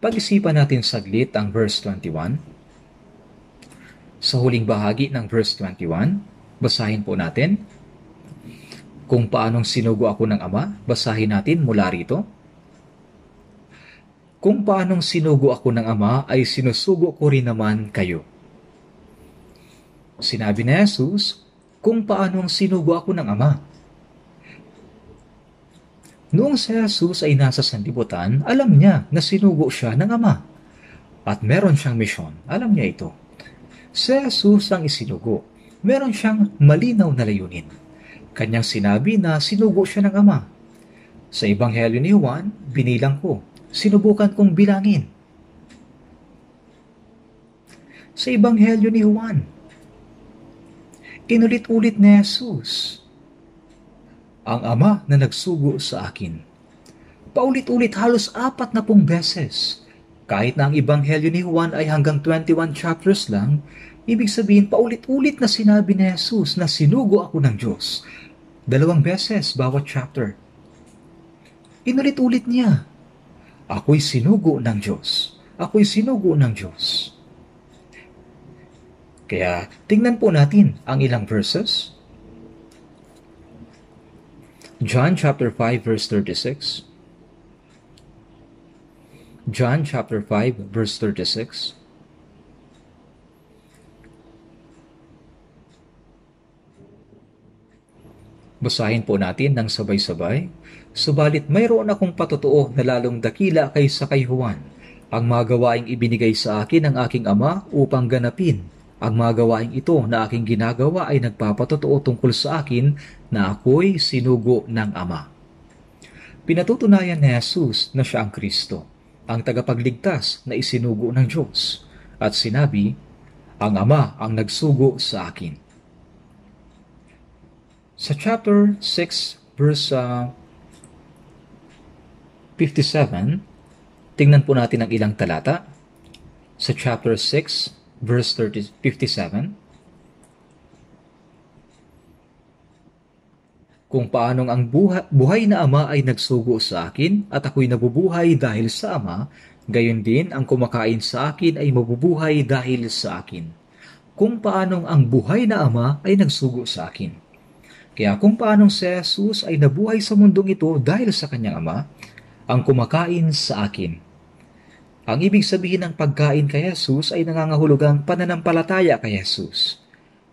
Pag-isipan natin saglit ang verse 21. Sa huling bahagi ng verse 21, basahin po natin. Kung paanong sinugo ako ng Ama, basahin natin mula rito. Kung paanong sinugo ako ng Ama ay sinusugo ko rin naman kayo Sinabi ni Jesus kung paano ang sinugo ako ng Ama. Noong si Jesus ay nasa sandibutan, alam niya na sinugo siya ng Ama. At meron siyang misyon. Alam niya ito. Si Jesus ang isinugo. Meron siyang malinaw na layunin. Kanyang sinabi na sinugo siya ng Ama. Sa Ebanghelyo ni Juan, binilang ko. Sinubukan kong bilangin. Sa Ebanghelyo ni Juan, Inulit-ulit ni Jesus ang Ama na nagsugo sa akin. Paulit-ulit halos apat na pong beses. Kahit na ang Ebanghelyo ni Juan ay hanggang 21 chapters lang, ibig sabihin paulit-ulit na sinabi ni Jesus na sinugo ako ng Diyos. Dalawang beses bawat chapter. Inulit-ulit niya, Ako'y sinugo ng Diyos. Ako'y sinugo ng Diyos. Kaya tingnan po natin ang ilang verses. John chapter 5 verse 36. John chapter 5 verse 36. Basahin po natin ng sabay-sabay. Subalit mayroon akong patotoo na lalong dakila kaysa kay Juan. Ang mga gawaing ibinigay sa akin ng aking ama upang ganapin. Ang mga gawaing ito na aking ginagawa ay nagpapatotoo tungkol sa akin na ako'y sinugo ng ama. Pinatutunayan ni Jesus na siya ang Kristo ang tagapagligtas na isinugo ng Diyos at sinabi, ang Ama ang nagsugo sa akin. Sa chapter 6 verse uh, 57, tingnan po natin ang ilang talata. Sa chapter 6 verse 30, 57, kung paanong ang buhay, buhay na ama ay nagsugo sa akin at ako'y nabubuhay dahil sa ama, gayon din ang kumakain sa akin ay mabubuhay dahil sa akin. Kung paanong ang buhay na ama ay nagsugo sa akin. Kaya kung paanong si Jesus ay nabuhay sa mundong ito dahil sa kanyang ama, ang kumakain sa akin. Ang ibig sabihin ng pagkain kay Jesus ay nangangahulugang pananampalataya kay Jesus.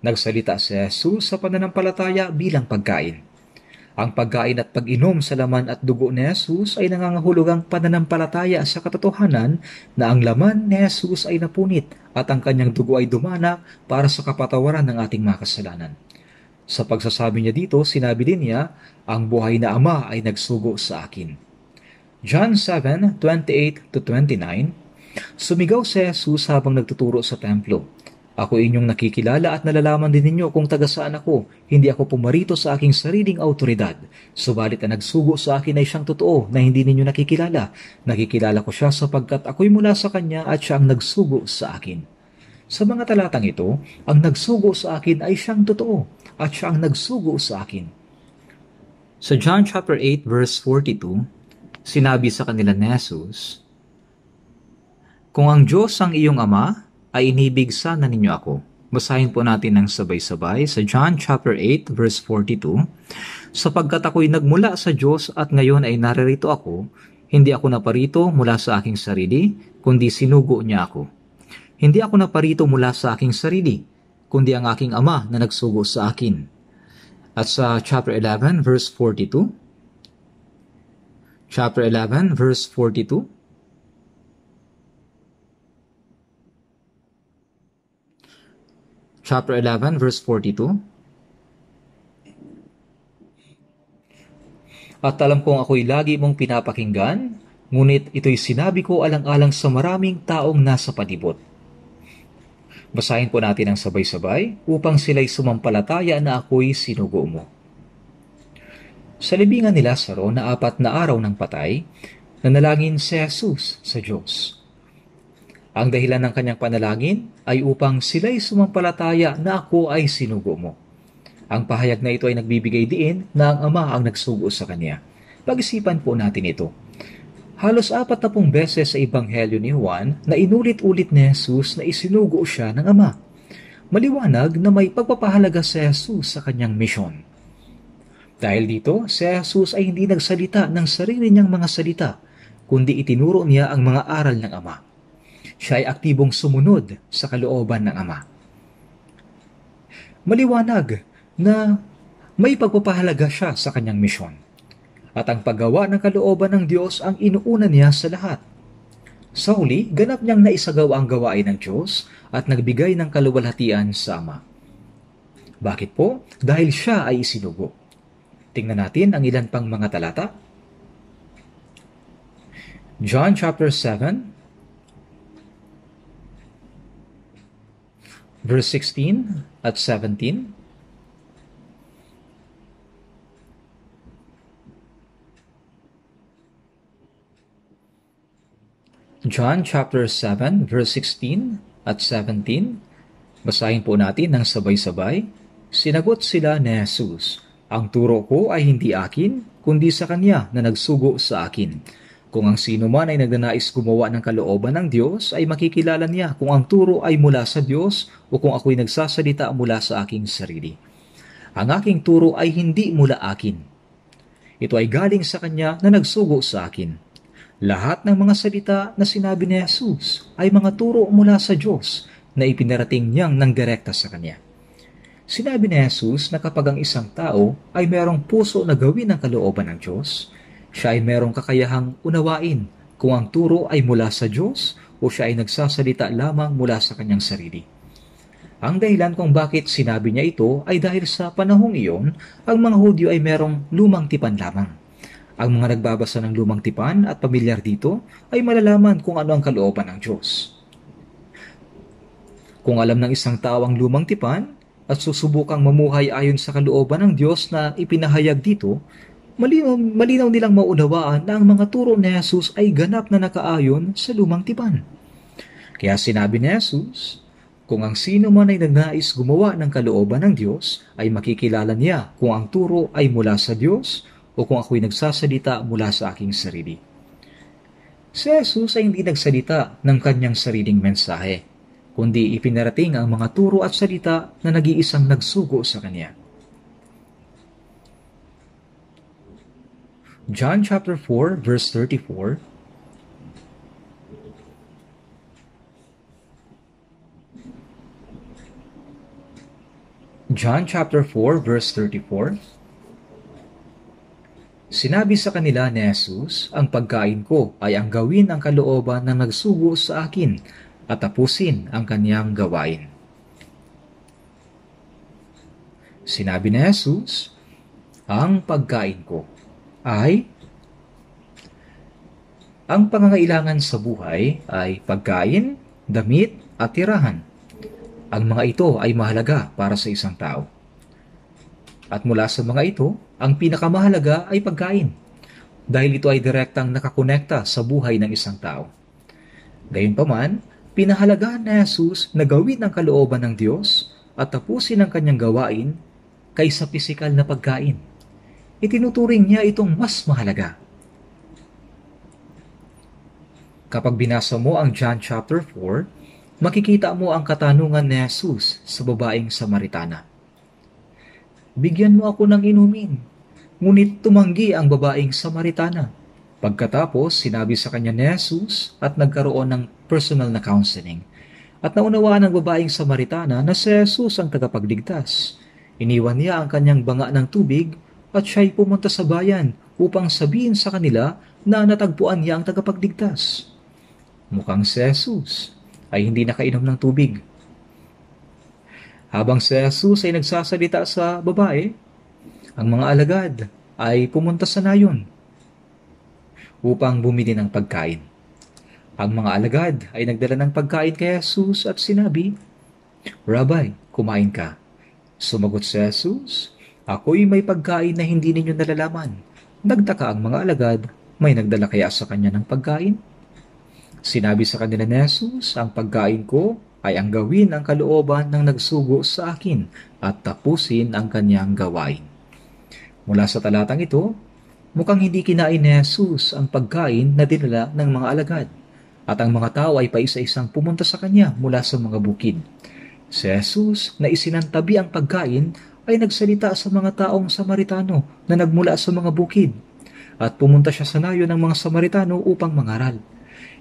Nagsalita si Jesus sa pananampalataya bilang pagkain. Ang pagkain at pag-inom sa laman at dugo ni Jesus ay nangangahulugang pananampalataya sa katotohanan na ang laman ni Jesus ay napunit at ang kanyang dugo ay dumana para sa kapatawaran ng ating mga kasalanan. Sa pagsasabi niya dito, sinabi din niya, ang buhay na Ama ay nagsugo sa akin. John 7:28 to 29 Sumigaw si Jesus habang nagtuturo sa templo. Ako inyong nakikilala at nalalaman din ninyo kung taga saan ako. Hindi ako pumarito sa aking sariling autoridad. Subalit ang nagsugo sa akin ay siyang totoo na hindi ninyo nakikilala. Nakikilala ko siya sapagkat ako'y mula sa kanya at siya ang nagsugo sa akin. Sa mga talatang ito, ang nagsugo sa akin ay siyang totoo at siya ang nagsugo sa akin. Sa John chapter 8 verse 42, sinabi sa kanila ni Jesus, Kung ang Diyos ang iyong ama, ay inibig sana ninyo ako. Basahin po natin ng sabay-sabay sa John chapter 8 verse 42. Sapagkat ako'y nagmula sa Diyos at ngayon ay naririto ako, hindi ako naparito mula sa aking sarili, kundi sinugo niya ako. Hindi ako naparito mula sa aking sarili, kundi ang aking ama na nagsugo sa akin. At sa chapter 11 verse 42, chapter 11 verse 42, chapter 11, verse 42. At alam kong ako'y lagi mong pinapakinggan, ngunit ito'y sinabi ko alang-alang sa maraming taong nasa palibot. Basahin po natin ang sabay-sabay upang sila'y sumampalataya na ako'y sinugo mo. Sa libingan ni Lazaro na apat na araw ng patay, nanalangin si Jesus sa Diyos. Ang dahilan ng kanyang panalangin ay upang sila'y sumampalataya na ako ay sinugo mo. Ang pahayag na ito ay nagbibigay diin na ang Ama ang nagsugo sa kanya. Pag-isipan po natin ito. Halos apat na pong beses sa Ebanghelyo ni Juan na inulit-ulit ni Jesus na isinugo siya ng Ama. Maliwanag na may pagpapahalaga si Jesus sa kanyang misyon. Dahil dito, si Jesus ay hindi nagsalita ng sarili niyang mga salita, kundi itinuro niya ang mga aral ng Ama siya ay aktibong sumunod sa kalooban ng Ama. Maliwanag na may pagpapahalaga siya sa kanyang misyon. At ang paggawa ng kalooban ng Diyos ang inuuna niya sa lahat. Sa huli, ganap niyang naisagawa ang gawain ng Diyos at nagbigay ng kaluwalhatian sa Ama. Bakit po? Dahil siya ay isinugo. Tingnan natin ang ilan pang mga talata. John chapter 7, verse 16 at 17. John chapter 7 verse 16 at 17. Basahin po natin ng sabay-sabay. Sinagot sila ni Jesus, ang turo ko ay hindi akin, kundi sa Kanya na nagsugo sa akin. Kung ang sino man ay nagnanais gumawa ng kalooban ng Diyos, ay makikilala niya kung ang turo ay mula sa Diyos o kung ako'y nagsasalita mula sa aking sarili. Ang aking turo ay hindi mula akin, ito ay galing sa Kanya na nagsugo sa akin. Lahat ng mga salita na sinabi ni Jesus ay mga turo mula sa Diyos na ipinarating niyang nang direkta sa Kanya. Sinabi ni Jesus na kapag ang isang tao ay merong puso na gawin ang kalooban ng Diyos, siya ay merong kakayahang unawain kung ang turo ay mula sa Diyos o siya ay nagsasalita lamang mula sa kanyang sarili. Ang dahilan kung bakit sinabi niya ito ay dahil sa panahong iyon, ang mga Hudyo ay merong lumang tipan lamang. Ang mga nagbabasa ng lumang tipan at pamilyar dito ay malalaman kung ano ang kalooban ng Diyos. Kung alam ng isang tao ang lumang tipan at susubukang mamuhay ayon sa kalooban ng Diyos na ipinahayag dito, malinaw, malinaw nilang maunawaan na ang mga turo ni Jesus ay ganap na nakaayon sa lumang tipan. Kaya sinabi ni Jesus, kung ang sino man ay nagnais gumawa ng kalooban ng Diyos, ay makikilala niya kung ang turo ay mula sa Diyos o kung ako'y nagsasalita mula sa aking sarili. Si Jesus ay hindi nagsalita ng kanyang sariling mensahe, kundi ipinarating ang mga turo at salita na nag-iisang nagsugo sa kanya. John chapter 4 verse 34 John chapter 4 verse 34 Sinabi sa kanila ni Jesus, ang pagkain ko ay ang gawin ang kalooban ng nagsugo sa akin at tapusin ang kanyang gawain. Sinabi ni Jesus, ang pagkain ko ay ang pangangailangan sa buhay ay pagkain, damit at tirahan ang mga ito ay mahalaga para sa isang tao. At mula sa mga ito, ang pinakamahalaga ay pagkain, dahil ito ay direktang nakakonekta sa buhay ng isang tao. Gayunpaman, pinahalagahan na Jesus na gawin ang kalooban ng Diyos at tapusin ang kanyang gawain kaysa pisikal na pagkain. Itinuturing niya itong mas mahalaga. Kapag binasa mo ang John chapter 4, makikita mo ang katanungan ni Jesus sa babaeng Samaritana. Bigyan mo ako ng inumin. Ngunit tumanggi ang babaeng Samaritana. Pagkatapos, sinabi sa kanya ni Jesus at nagkaroon ng personal na counseling. At naunawaan ng babaeng Samaritana na si Jesus ang tagapagligtas. Iniwan niya ang kanyang banga ng tubig at siya'y pumunta sa bayan upang sabihin sa kanila na natagpuan niya ang tagapagligtas. Mukhang si Jesus ay hindi nakainom ng tubig. Habang si Jesus ay nagsasalita sa babae, ang mga alagad ay pumunta sa nayon upang bumili ng pagkain. Ang mga alagad ay nagdala ng pagkain kay Jesus at sinabi, Rabbi, kumain ka. Sumagot si Jesus, Ako'y may pagkain na hindi ninyo nalalaman. Nagtaka ang mga alagad, may nagdala kaya sa kanya ng pagkain? Sinabi sa kanila ni Jesus, ang pagkain ko ay ang gawin ang kalooban ng nagsugo sa akin at tapusin ang kanyang gawain. Mula sa talatang ito, mukhang hindi kinain ni Jesus ang pagkain na dinala ng mga alagad at ang mga tao ay paisa-isang pumunta sa kanya mula sa mga bukid. Si Jesus na isinantabi ang pagkain ay nagsalita sa mga taong Samaritano na nagmula sa mga bukid at pumunta siya sa nayo ng mga Samaritano upang mangaral.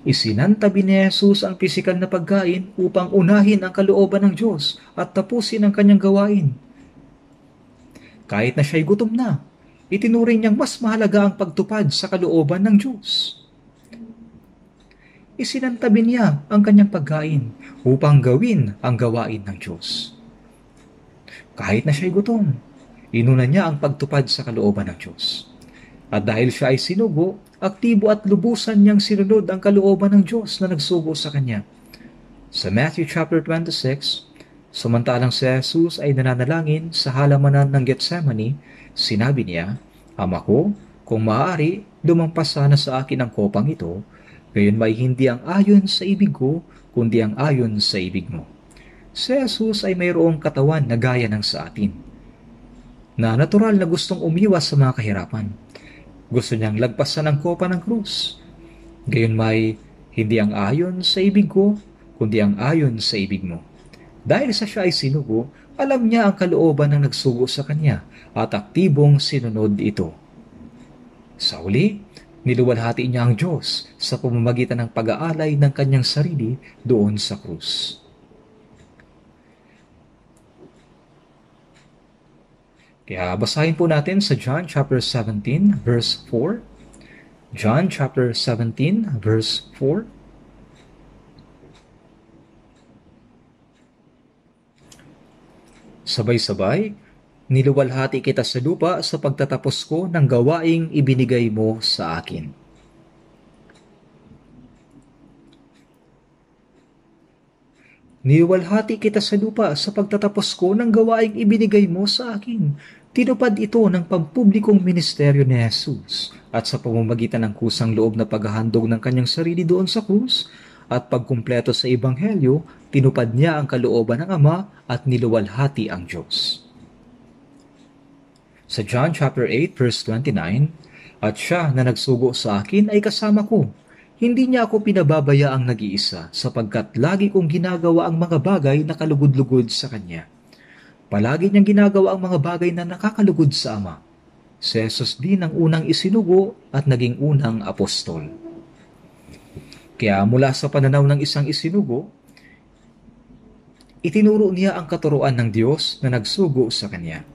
Isinantabi ni Jesus ang pisikal na pagkain upang unahin ang kalooban ng Diyos at tapusin ang kanyang gawain. Kahit na siya'y gutom na, itinuring niyang mas mahalaga ang pagtupad sa kalooban ng Diyos. Isinantabi niya ang kanyang pagkain upang gawin ang gawain ng Diyos. Kahit na siya'y gutom, inuna niya ang pagtupad sa kalooban ng Diyos. At dahil siya ay sinugo, aktibo at lubusan niyang sinunod ang kalooban ng Diyos na nagsugo sa kanya. Sa Matthew chapter 26, samantalang si Jesus ay nananalangin sa halamanan ng Gethsemane, sinabi niya, Ama ko, kung maaari, lumampas sana sa akin ang kopang ito, Gayon may hindi ang ayon sa ibig ko, kundi ang ayon sa ibig mo. Si Jesus ay mayroong katawan na gaya ng sa atin, na natural na gustong umiwas sa mga kahirapan. Gusto niyang lagpasan ang kopa ng krus. Gayon may hindi ang ayon sa ibig ko, kundi ang ayon sa ibig mo. Dahil sa siya ay sinugo, alam niya ang kalooban ng nagsugo sa kanya at aktibong sinunod ito. Sa uli, niluwalhati niya ang Diyos sa pamamagitan ng pag-aalay ng kanyang sarili doon sa krus. Kaya basahin po natin sa John chapter 17 verse 4. John chapter 17 verse 4. Sabay-sabay, niluwalhati kita sa lupa sa pagtatapos ko ng gawaing ibinigay mo sa akin. Niluwalhati kita sa lupa sa pagtatapos ko ng gawaing ibinigay mo sa akin. Tinupad ito ng pampublikong ministeryo ni Jesus at sa pamamagitan ng kusang loob na paghahandog ng kanyang sarili doon sa krus at pagkumpleto sa Ebanghelyo, tinupad niya ang kalooban ng Ama at niluwalhati ang Diyos. Sa John chapter 8 verse 29, At siya na nagsugo sa akin ay kasama ko. Hindi niya ako pinababaya ang nag-iisa sapagkat lagi kong ginagawa ang mga bagay na kalugod-lugod sa Kanya. Palagi niyang ginagawa ang mga bagay na nakakalugod sa Ama. Si Jesus din ang unang isinugo at naging unang apostol. Kaya mula sa pananaw ng isang isinugo, itinuro niya ang katuruan ng Diyos na nagsugo sa Kanya.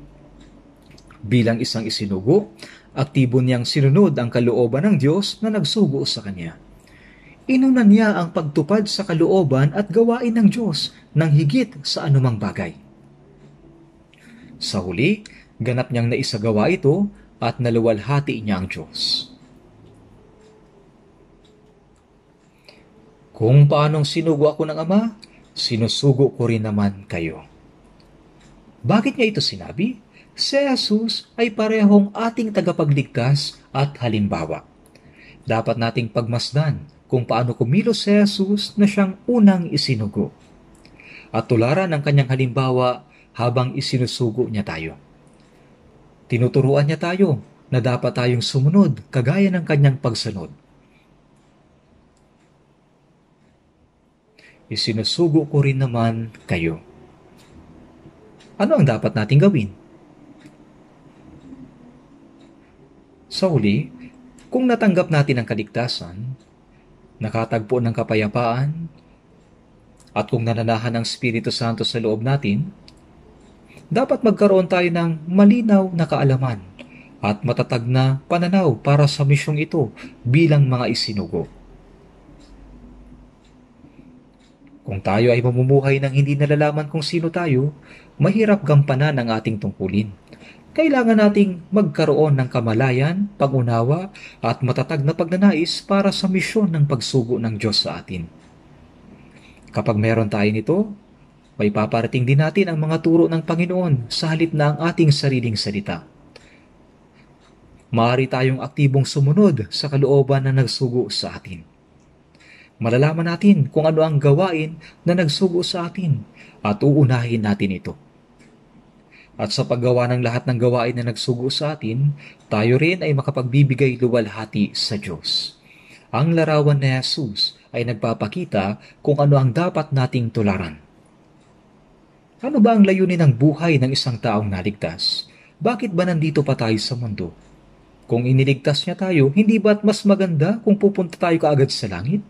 Bilang isang isinugo, aktibo niyang sinunod ang kalooban ng Diyos na nagsugo sa Kanya. Inuna niya ang pagtupad sa kalooban at gawain ng Diyos ng higit sa anumang bagay. Sa huli, ganap niyang naisagawa ito at naluwalhati niya ang Diyos. Kung paanong sinugo ako ng Ama, sinusugo ko rin naman kayo. Bakit niya ito sinabi? Si Jesus ay parehong ating tagapagligtas at halimbawa. Dapat nating pagmasdan kung paano kumilos si Jesus na siyang unang isinugo. At tularan ang kanyang halimbawa habang isinusugo niya tayo. Tinuturuan niya tayo na dapat tayong sumunod kagaya ng kanyang pagsunod. Isinusugo ko rin naman kayo. Ano ang dapat nating gawin? Sa huli, kung natanggap natin ang kaligtasan, nakatagpo ng kapayapaan, at kung nananahan ng Espiritu Santo sa loob natin, dapat magkaroon tayo ng malinaw na kaalaman at matatag na pananaw para sa misyong ito bilang mga isinugo. Kung tayo ay mamumuhay ng hindi nalalaman kung sino tayo, mahirap gampanan ang ating tungkulin. Kailangan nating magkaroon ng kamalayan, pag-unawa at matatag na pagnanais para sa misyon ng pagsugo ng Diyos sa atin. Kapag meron tayo nito, may paparating din natin ang mga turo ng Panginoon sa halip na ang ating sariling salita. Maaari tayong aktibong sumunod sa kalooban na nagsugo sa atin malalaman natin kung ano ang gawain na nagsugo sa atin at uunahin natin ito. At sa paggawa ng lahat ng gawain na nagsugo sa atin, tayo rin ay makapagbibigay luwalhati sa Diyos. Ang larawan ni Jesus ay nagpapakita kung ano ang dapat nating tularan. Ano ba ang layunin ng buhay ng isang taong naligtas? Bakit ba nandito pa tayo sa mundo? Kung iniligtas niya tayo, hindi ba't mas maganda kung pupunta tayo kaagad sa langit?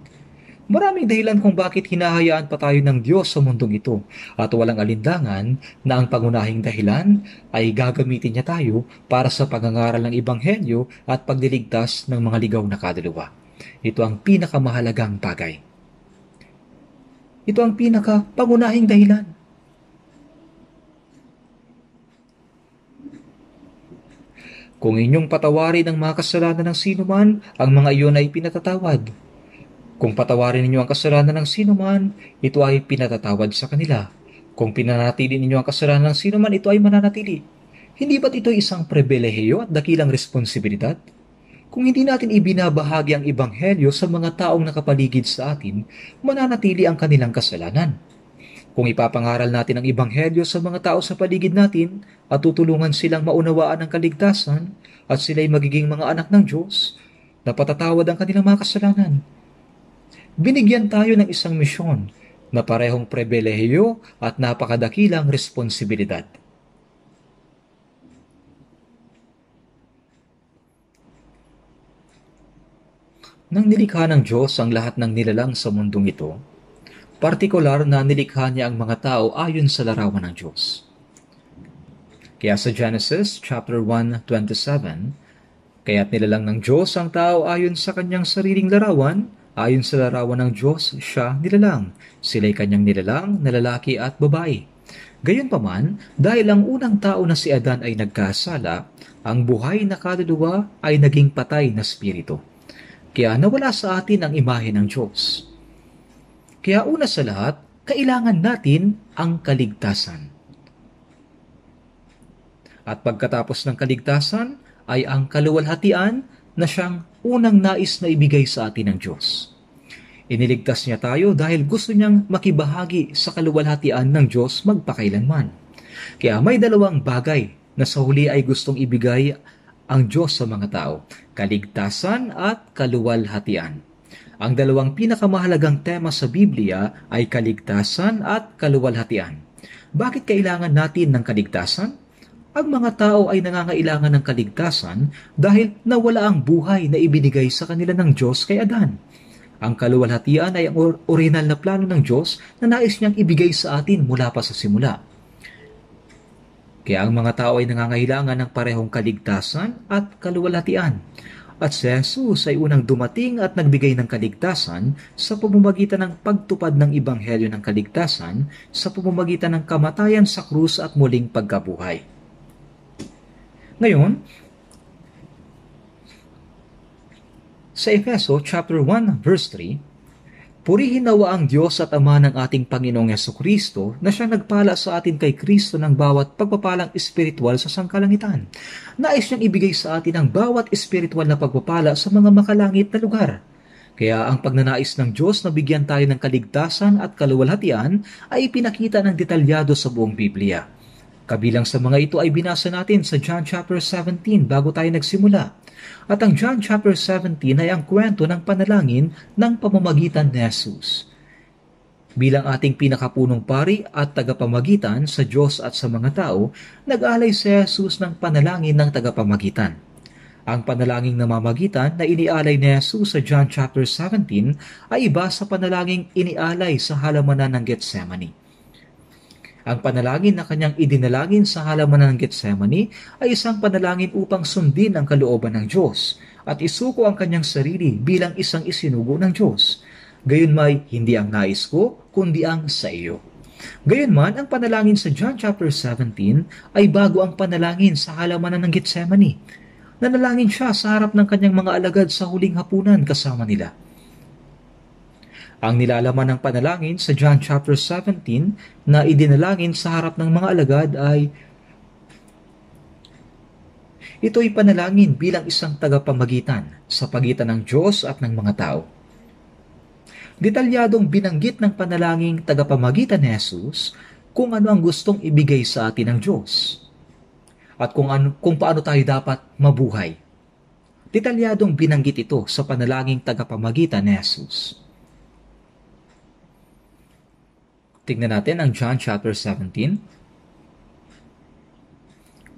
Maraming dahilan kung bakit hinahayaan pa tayo ng Diyos sa mundong ito at walang alindangan na ang pangunahing dahilan ay gagamitin niya tayo para sa pagangaral ng Ibanghelyo at pagliligtas ng mga ligaw na kadalawa. Ito ang pinakamahalagang bagay. Ito ang pinaka pangunahing dahilan. Kung inyong patawarin ang mga kasalanan ng sinuman, ang mga iyon ay pinatatawad kung patawarin ninyo ang kasalanan ng sino man, ito ay pinatatawad sa kanila. Kung pinanatili ninyo ang kasalanan ng sino man, ito ay mananatili. Hindi ba't ito isang pribilehiyo at dakilang responsibilidad? Kung hindi natin ibinabahagi ang ibanghelyo sa mga taong nakapaligid sa atin, mananatili ang kanilang kasalanan. Kung ipapangaral natin ang ibanghelyo sa mga tao sa paligid natin at tutulungan silang maunawaan ang kaligtasan at sila'y magiging mga anak ng Diyos, napatatawad ang kanilang mga kasalanan. Binigyan tayo ng isang misyon na parehong pribilehiyo at napakadakilang responsibilidad. Nang nilikha ng Diyos ang lahat ng nilalang sa mundong ito, partikular na nilikha niya ang mga tao ayon sa larawan ng Diyos. Kaya sa Genesis chapter 1:27, kaya't nilalang ng Diyos ang tao ayon sa kanyang sariling larawan, ayon sa larawan ng Diyos siya nilalang. Sila'y kanyang nilalang na lalaki at babae. Gayunpaman, dahil ang unang tao na si Adan ay nagkasala, ang buhay na kaluluwa ay naging patay na spirito. Kaya nawala sa atin ang imahe ng Diyos. Kaya una sa lahat, kailangan natin ang kaligtasan. At pagkatapos ng kaligtasan ay ang kaluwalhatian na siyang unang nais na ibigay sa atin ng Diyos. Iniligtas niya tayo dahil gusto niyang makibahagi sa kaluwalhatian ng Diyos magpakailanman. Kaya may dalawang bagay na sa huli ay gustong ibigay ang Diyos sa mga tao, kaligtasan at kaluwalhatian. Ang dalawang pinakamahalagang tema sa Biblia ay kaligtasan at kaluwalhatian. Bakit kailangan natin ng kaligtasan? Ang mga tao ay nangangailangan ng kaligtasan dahil nawala ang buhay na ibinigay sa kanila ng Diyos kay Adan. Ang kaluwalhatian ay ang original na plano ng Diyos na nais niyang ibigay sa atin mula pa sa simula. Kaya ang mga tao ay nangangailangan ng parehong kaligtasan at kaluwalhatian. At si Jesus ay unang dumating at nagbigay ng kaligtasan sa pamamagitan ng pagtupad ng Ibanghelyo ng kaligtasan sa pamamagitan ng kamatayan sa krus at muling pagkabuhay. Ngayon, sa Efeso chapter 1 verse 3, Purihin nawa ang Diyos at Ama ng ating Panginoong Yeso Kristo na siya nagpala sa atin kay Kristo ng bawat pagpapalang espiritual sa sangkalangitan. Nais niyang ibigay sa atin ang bawat espiritual na pagpapala sa mga makalangit na lugar. Kaya ang pagnanais ng Diyos na bigyan tayo ng kaligtasan at kaluwalhatian ay ipinakita ng detalyado sa buong Biblia. Kabilang sa mga ito ay binasa natin sa John chapter 17 bago tayo nagsimula. At ang John chapter 17 ay ang kwento ng panalangin ng pamamagitan ni Jesus. Bilang ating pinakapunong pari at tagapamagitan sa Diyos at sa mga tao, nag-alay si Jesus ng panalangin ng tagapamagitan. Ang panalangin na mamagitan na inialay ni Jesus sa John chapter 17 ay iba sa panalangin inialay sa halamanan ng Gethsemane. Ang panalangin na kanyang idinalangin sa halaman ng Gethsemane ay isang panalangin upang sundin ang kalooban ng Diyos at isuko ang kanyang sarili bilang isang isinugo ng Diyos. Gayon may hindi ang nais ko, kundi ang sa iyo. Gayunman, ang panalangin sa John chapter 17 ay bago ang panalangin sa halamanan ng Gethsemane. Nanalangin siya sa harap ng kanyang mga alagad sa huling hapunan kasama nila. Ang nilalaman ng panalangin sa John chapter 17 na idinalangin sa harap ng mga alagad ay ito'y panalangin bilang isang tagapamagitan sa pagitan ng Diyos at ng mga tao. Detalyadong binanggit ng panalangin tagapamagitan ni Jesus kung ano ang gustong ibigay sa atin ng Diyos at kung, ano, kung paano tayo dapat mabuhay. Detalyadong binanggit ito sa panalangin tagapamagitan ni Jesus. Tignan natin ang John chapter 17.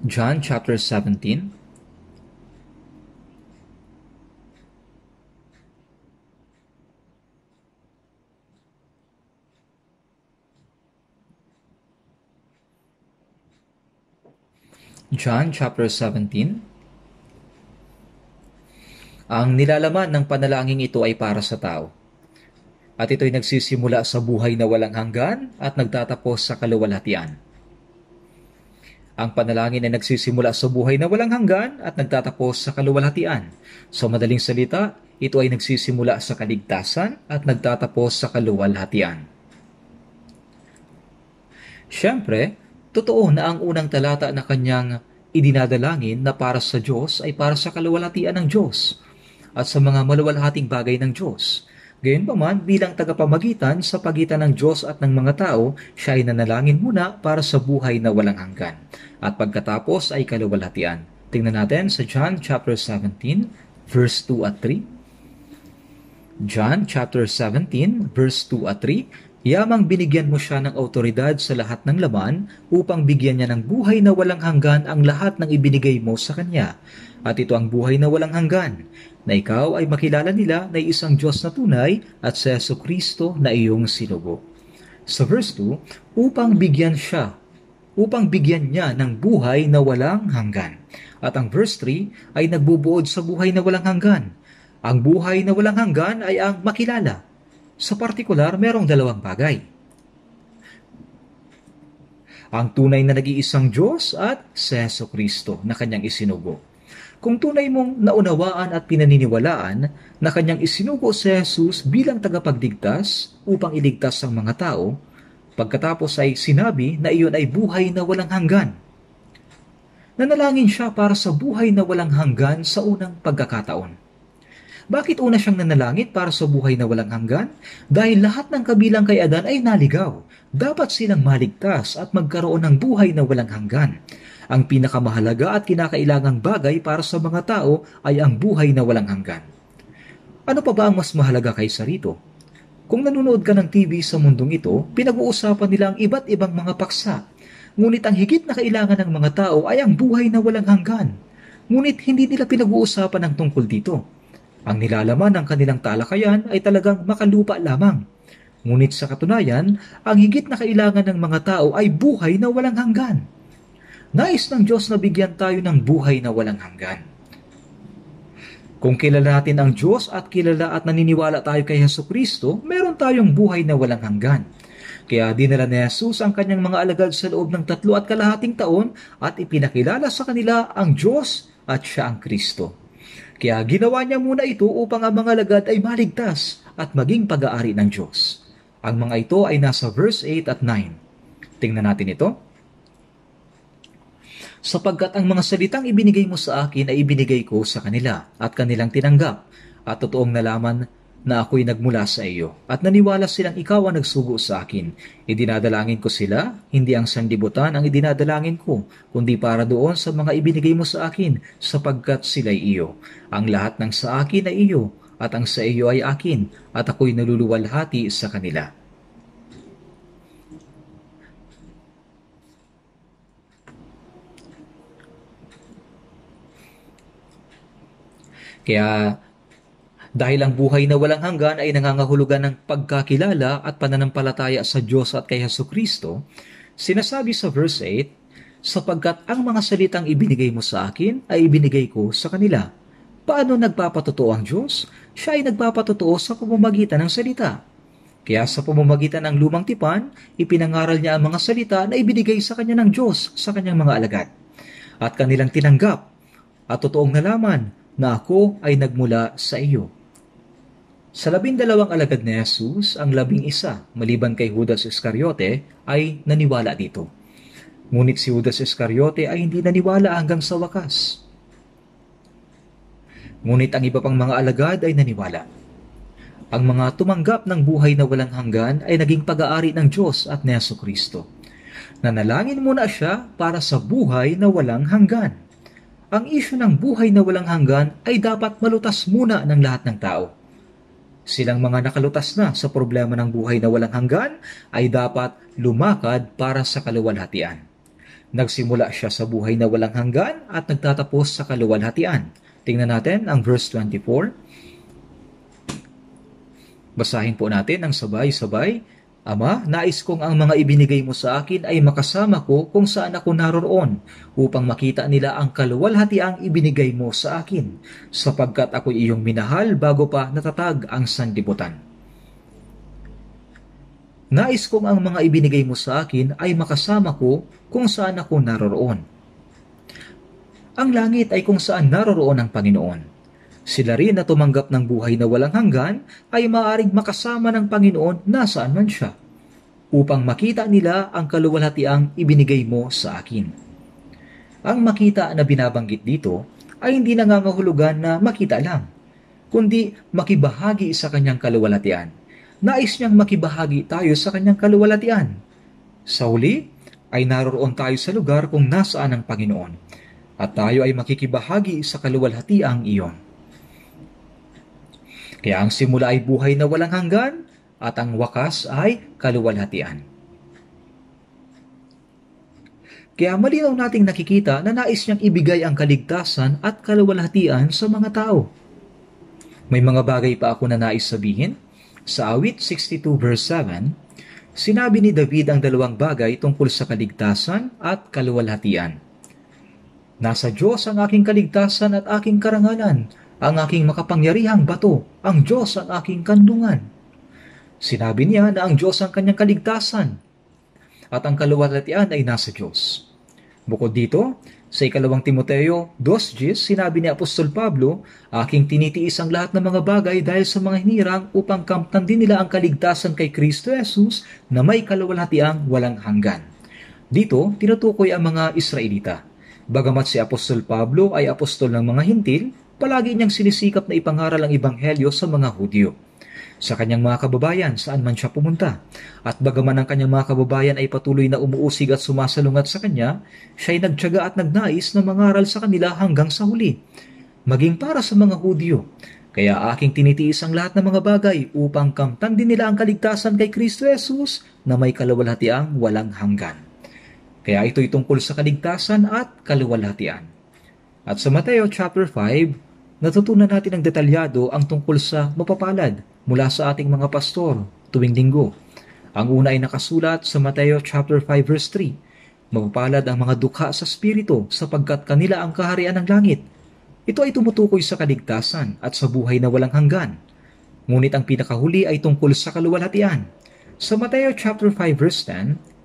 John chapter 17. John chapter 17. Ang nilalaman ng panalangin ito ay para sa tao at ito'y nagsisimula sa buhay na walang hanggan at nagtatapos sa kaluwalhatian. Ang panalangin ay nagsisimula sa buhay na walang hanggan at nagtatapos sa kaluwalhatian. Sa madaling salita, ito ay nagsisimula sa kaligtasan at nagtatapos sa kaluwalhatian. Siyempre, totoo na ang unang talata na kanyang idinadalangin na para sa Diyos ay para sa kaluwalhatian ng Diyos at sa mga maluwalhating bagay ng Diyos. Gayunpaman, bilang tagapamagitan sa pagitan ng Diyos at ng mga tao, siya ay nanalangin muna para sa buhay na walang hanggan. At pagkatapos ay kaluwalhatian. Tingnan natin sa John chapter 17, verse 2 at 3. John chapter 17, verse 2 at 3. Yamang binigyan mo siya ng autoridad sa lahat ng laman upang bigyan niya ng buhay na walang hanggan ang lahat ng ibinigay mo sa kanya. At ito ang buhay na walang hanggan, na ikaw ay makilala nila na isang Diyos na tunay at sa Yeso Kristo na iyong sinugo. Sa verse 2, upang bigyan siya, upang bigyan niya ng buhay na walang hanggan. At ang verse 3 ay nagbubuod sa buhay na walang hanggan. Ang buhay na walang hanggan ay ang makilala. Sa partikular, merong dalawang bagay. Ang tunay na nag-iisang Diyos at sa Yeso Kristo na kanyang isinugo. Kung tunay mong naunawaan at pinaniniwalaan na kanyang isinugo si Jesus bilang tagapagligtas upang iligtas ang mga tao, pagkatapos ay sinabi na iyon ay buhay na walang hanggan. Nanalangin siya para sa buhay na walang hanggan sa unang pagkakataon. Bakit una siyang nanalangin para sa buhay na walang hanggan? Dahil lahat ng kabilang kay Adan ay naligaw. Dapat silang maligtas at magkaroon ng buhay na walang hanggan. Ang pinakamahalaga at kinakailangang bagay para sa mga tao ay ang buhay na walang hanggan. Ano pa ba ang mas mahalaga kaysa rito? Kung nanonood ka ng TV sa mundong ito, pinag-uusapan nila ang iba't ibang mga paksa. Ngunit ang higit na kailangan ng mga tao ay ang buhay na walang hanggan. Ngunit hindi nila pinag-uusapan ang tungkol dito. Ang nilalaman ng kanilang talakayan ay talagang makalupa lamang. Ngunit sa katunayan, ang higit na kailangan ng mga tao ay buhay na walang hanggan. Nais ng Diyos na bigyan tayo ng buhay na walang hanggan. Kung kilala natin ang Diyos at kilala at naniniwala tayo kay Heso Kristo, meron tayong buhay na walang hanggan. Kaya dinala ni Jesus ang kanyang mga alagad sa loob ng tatlo at kalahating taon at ipinakilala sa kanila ang Diyos at siya ang Kristo. Kaya ginawa niya muna ito upang ang mga alagad ay maligtas at maging pag-aari ng Diyos. Ang mga ito ay nasa verse 8 at 9. Tingnan natin ito sapagkat ang mga salitang ibinigay mo sa akin ay ibinigay ko sa kanila at kanilang tinanggap at totoong nalaman na ako'y nagmula sa iyo at naniwala silang ikaw ang nagsugo sa akin. Idinadalangin ko sila, hindi ang sandibutan ang idinadalangin ko, kundi para doon sa mga ibinigay mo sa akin sapagkat sila'y iyo. Ang lahat ng sa akin ay iyo at ang sa iyo ay akin at ako'y naluluwalhati sa kanila. Kaya dahil ang buhay na walang hanggan ay nangangahulugan ng pagkakilala at pananampalataya sa Diyos at kay Heso Kristo, sinasabi sa verse 8, sapagkat ang mga salitang ibinigay mo sa akin ay ibinigay ko sa kanila. Paano nagpapatotoo ang Diyos? Siya ay nagpapatotoo sa pamamagitan ng salita. Kaya sa pamamagitan ng lumang tipan, ipinangaral niya ang mga salita na ibinigay sa kanya ng Diyos sa kanyang mga alagad. At kanilang tinanggap at totoong nalaman na ako ay nagmula sa iyo. Sa labindalawang alagad ni Jesus, ang labing isa, maliban kay Judas Iscariote, ay naniwala dito. Ngunit si Judas Iscariote ay hindi naniwala hanggang sa wakas. Ngunit ang iba pang mga alagad ay naniwala. Ang mga tumanggap ng buhay na walang hanggan ay naging pag-aari ng Diyos at ni Yeso Kristo. Nanalangin muna siya para sa buhay na walang hanggan ang isyu ng buhay na walang hanggan ay dapat malutas muna ng lahat ng tao. Silang mga nakalutas na sa problema ng buhay na walang hanggan ay dapat lumakad para sa kaluwalhatian. Nagsimula siya sa buhay na walang hanggan at nagtatapos sa kaluwalhatian. Tingnan natin ang verse 24. Basahin po natin ang sabay-sabay Ama, nais kong ang mga ibinigay mo sa akin ay makasama ko kung saan ako naroroon upang makita nila ang kaluwalhatiang ibinigay mo sa akin sapagkat ako iyong minahal bago pa natatag ang sandibutan. Nais kong ang mga ibinigay mo sa akin ay makasama ko kung saan ako naroroon. Ang langit ay kung saan naroroon ang Panginoon. Sila rin na tumanggap ng buhay na walang hanggan ay maaring makasama ng Panginoon nasaan man siya upang makita nila ang kaluwalhatiang ibinigay mo sa akin. Ang makita na binabanggit dito ay hindi nangangahulugan na makita lang, kundi makibahagi sa kanyang kaluwalhatian. Nais niyang makibahagi tayo sa kanyang kaluwalhatian. Sa huli, ay naroon tayo sa lugar kung nasaan ang Panginoon at tayo ay makikibahagi sa kaluwalhatiang iyon. Kaya ang simula ay buhay na walang hanggan at ang wakas ay kaluwalhatian. Kaya malinaw nating nakikita na nais niyang ibigay ang kaligtasan at kaluwalhatian sa mga tao. May mga bagay pa ako na nais sabihin. Sa awit 62 verse 7, sinabi ni David ang dalawang bagay tungkol sa kaligtasan at kaluwalhatian. Nasa Diyos ang aking kaligtasan at aking karangalan, ang aking makapangyarihang bato, ang Diyos ang aking kandungan. Sinabi niya na ang Diyos ang kanyang kaligtasan at ang kaluwalhatian ay nasa Diyos. Bukod dito, sa ikalawang Timoteo 2.10, sinabi ni Apostol Pablo, Aking tinitiis ang lahat ng mga bagay dahil sa mga hinirang upang kamtan din nila ang kaligtasan kay Kristo Jesus na may kaluwalhatiang walang hanggan. Dito, tinutukoy ang mga Israelita. Bagamat si Apostol Pablo ay apostol ng mga hintil, palagi niyang sinisikap na ipangaral ang Ebanghelyo sa mga Hudyo sa kanyang mga kababayan saan man siya pumunta. At bagaman ang kanyang mga kababayan ay patuloy na umuusig at sumasalungat sa kanya, siya ay nagtyaga at nagnais na mangaral sa kanila hanggang sa huli. Maging para sa mga Hudyo, kaya aking tinitiis ang lahat ng mga bagay upang kamtan din nila ang kaligtasan kay Kristo Jesus na may kaluwalhatiang walang hanggan. Kaya ito'y tungkol sa kaligtasan at kaluwalhatian. At sa Mateo chapter 5, natutunan natin ang detalyado ang tungkol sa mapapalad mula sa ating mga pastor tuwing linggo. Ang una ay nakasulat sa Mateo chapter 5 verse 3. Mapapalad ang mga dukha sa spirito sapagkat kanila ang kaharian ng langit. Ito ay tumutukoy sa kaligtasan at sa buhay na walang hanggan. Ngunit ang pinakahuli ay tungkol sa kaluwalhatian. Sa Mateo chapter 5 verse 10,